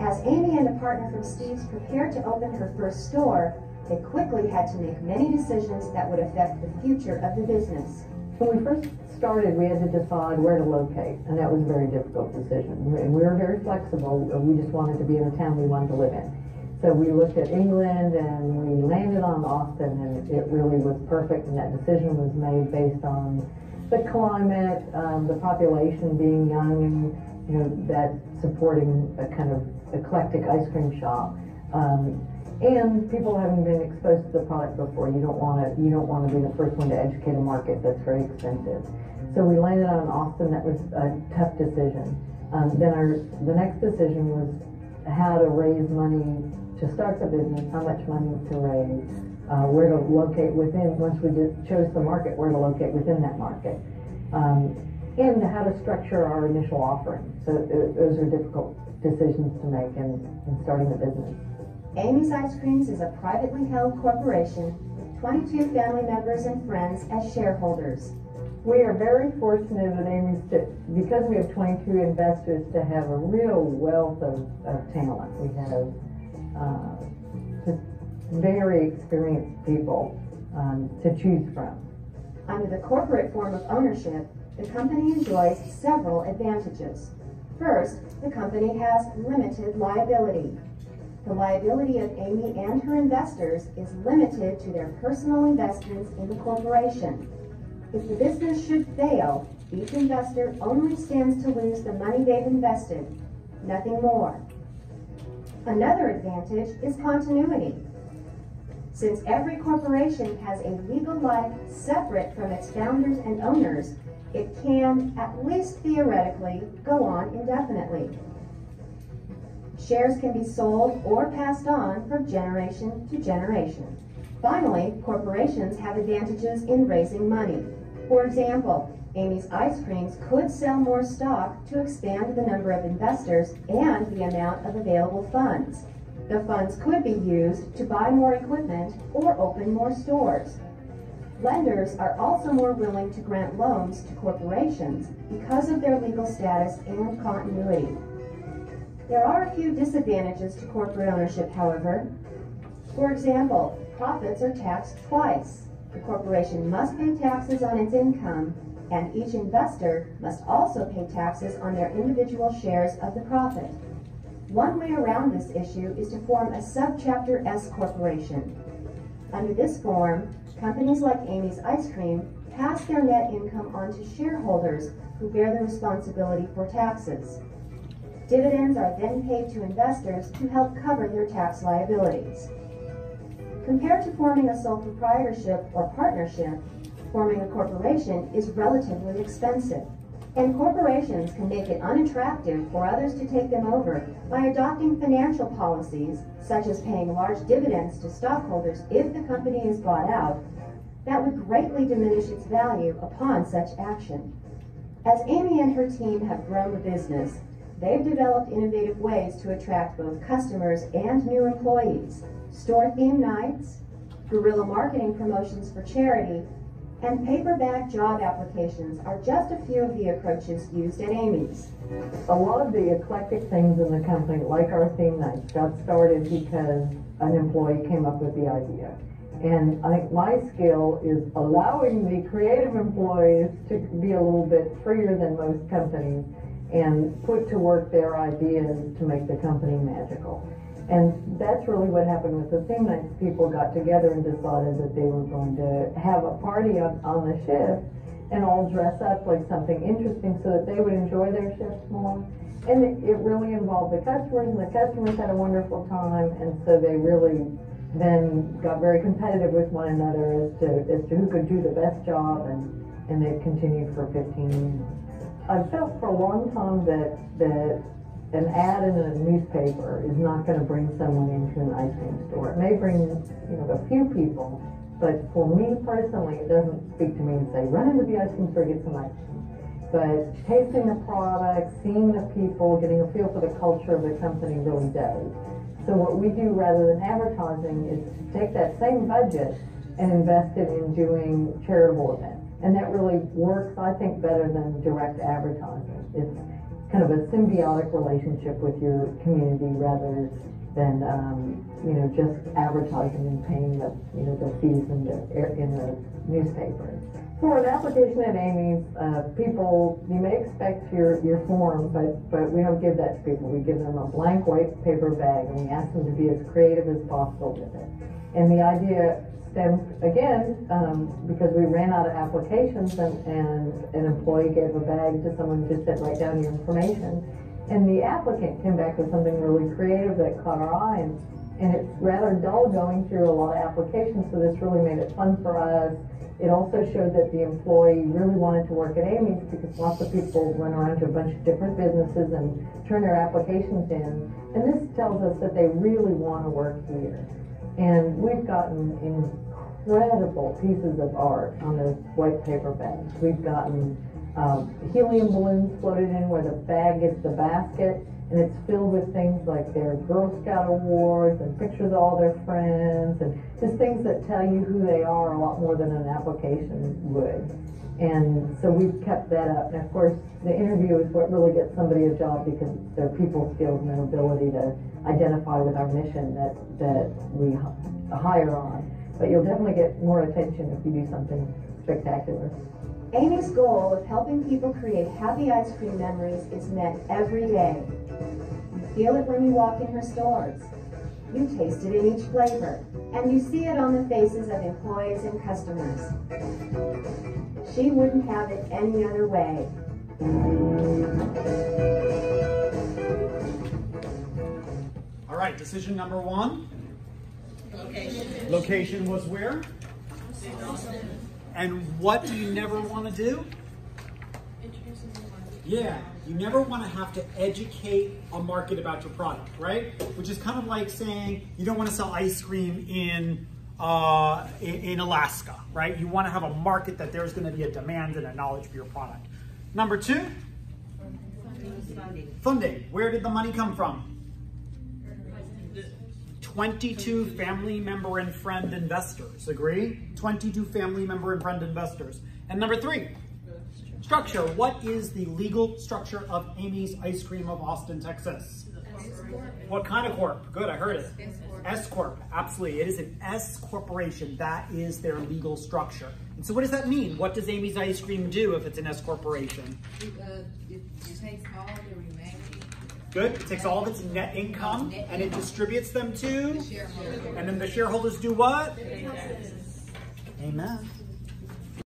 As Amy and a partner from Steve's prepared to open her first store, they quickly had to make many decisions that would affect the future of the business. When we first started, we had to decide where to locate, and that was a very difficult decision. And we were very flexible. We just wanted to be in a town we wanted to live in. So we looked at England and we landed on Austin, and it really was perfect. And that decision was made based on the climate, um, the population being young, and you know that supporting a kind of eclectic ice cream shop. Um, and people having been exposed to the product before, you don't want to you don't want to be the first one to educate a market that's very expensive. So we landed on Austin. That was a tough decision. Um, then our the next decision was how to raise money to start the business, how much money to raise, uh, where to locate within. Once we did, chose the market, where to locate within that market, um, and how to structure our initial offering. So uh, those are difficult decisions to make in, in starting a business. Amy's Ice Creams is a privately held corporation with 22 family members and friends as shareholders. We are very fortunate at Amy's to, because we have 22 investors, to have a real wealth of, of talent. We have uh, just very experienced people um, to choose from. Under the corporate form of ownership, the company enjoys several advantages. First, the company has limited liability. The liability of Amy and her investors is limited to their personal investments in the corporation. If the business should fail, each investor only stands to lose the money they've invested, nothing more. Another advantage is continuity. Since every corporation has a legal life separate from its founders and owners, it can, at least theoretically, go on indefinitely. Shares can be sold or passed on from generation to generation. Finally, corporations have advantages in raising money. For example, Amy's Ice Creams could sell more stock to expand the number of investors and the amount of available funds. The funds could be used to buy more equipment or open more stores. Lenders are also more willing to grant loans to corporations because of their legal status and continuity. There are a few disadvantages to corporate ownership, however. For example, profits are taxed twice. The corporation must pay taxes on its income, and each investor must also pay taxes on their individual shares of the profit. One way around this issue is to form a subchapter S corporation. Under this form, companies like Amy's Ice Cream pass their net income on to shareholders who bear the responsibility for taxes. Dividends are then paid to investors to help cover their tax liabilities. Compared to forming a sole proprietorship or partnership, forming a corporation is relatively expensive. And corporations can make it unattractive for others to take them over by adopting financial policies, such as paying large dividends to stockholders if the company is bought out, that would greatly diminish its value upon such action. As Amy and her team have grown the business, they've developed innovative ways to attract both customers and new employees. Store theme nights, guerrilla marketing promotions for charity, and paperback job applications are just a few of the approaches used at Amy's. A lot of the eclectic things in the company, like our theme nights, got started because an employee came up with the idea. And I think my skill is allowing the creative employees to be a little bit freer than most companies and put to work their ideas to make the company magical. And that's really what happened with the theme. People got together and decided that they were going to have a party on, on the shift and all dress up like something interesting so that they would enjoy their shifts more. And it, it really involved the customers, and the customers had a wonderful time, and so they really then got very competitive with one another as to as to who could do the best job, and and they've continued for 15 years. I've felt for a long time that that an ad in a newspaper is not going to bring someone into an ice cream store. It may bring, you know, a few people, but for me personally, it doesn't speak to me and say, run into the ice cream store, get some ice cream. But tasting the product, seeing the people, getting a feel for the culture of the company really does. So what we do rather than advertising is take that same budget and invest it in doing charitable events. And that really works, I think, better than direct advertising. It's kind of a symbiotic relationship with your community rather than um, you know just advertising and paying the you know the fees in the in the newspaper. For an application at Amy's, uh, people you may expect your your form, but but we don't give that to people. We give them a blank white paper bag, and we ask them to be as creative as possible with it. And the idea again um, because we ran out of applications, and, and an employee gave a bag to someone who just said write down your information, and the applicant came back with something really creative that caught our eye. And, and it's rather dull going through a lot of applications, so this really made it fun for us. It also showed that the employee really wanted to work at Amy's because lots of people run around to a bunch of different businesses and turn their applications in. And this tells us that they really want to work here. And we've gotten incredible pieces of art on those white paper bags. We've gotten um, helium balloons floated in where the bag is the basket and it's filled with things like their Girl Scout awards and pictures of all their friends and just things that tell you who they are a lot more than an application would. And so we've kept that up. And of course, the interview is what really gets somebody a job because their people skills and their ability to identify with our mission that, that we hire on. But you'll definitely get more attention if you do something spectacular. Amy's goal of helping people create happy ice cream memories is met every day. You feel it when you walk in her stores. You taste it in each flavor, and you see it on the faces of employees and customers. She wouldn't have it any other way. All right, decision number one. Location. Location was where? And what do you never want to do? Yeah, you never want to have to educate a market about your product, right? Which is kind of like saying you don't want to sell ice cream in uh, in, in Alaska, right? You want to have a market that there's going to be a demand and a knowledge for your product. Number two, Funding. funding. Where did the money come from? 22 family member and friend investors. Agree? 22 family member and friend investors. And number three, structure. What is the legal structure of Amy's Ice Cream of Austin, Texas? What kind of corp? Good, I heard it. S corp. Absolutely. It is an S corporation. That is their legal structure. And so what does that mean? What does Amy's Ice Cream do if it's an S corporation? Uh, it, it takes all the Good. It takes all of its net income and it distributes them to. And then the shareholders do what? Amen.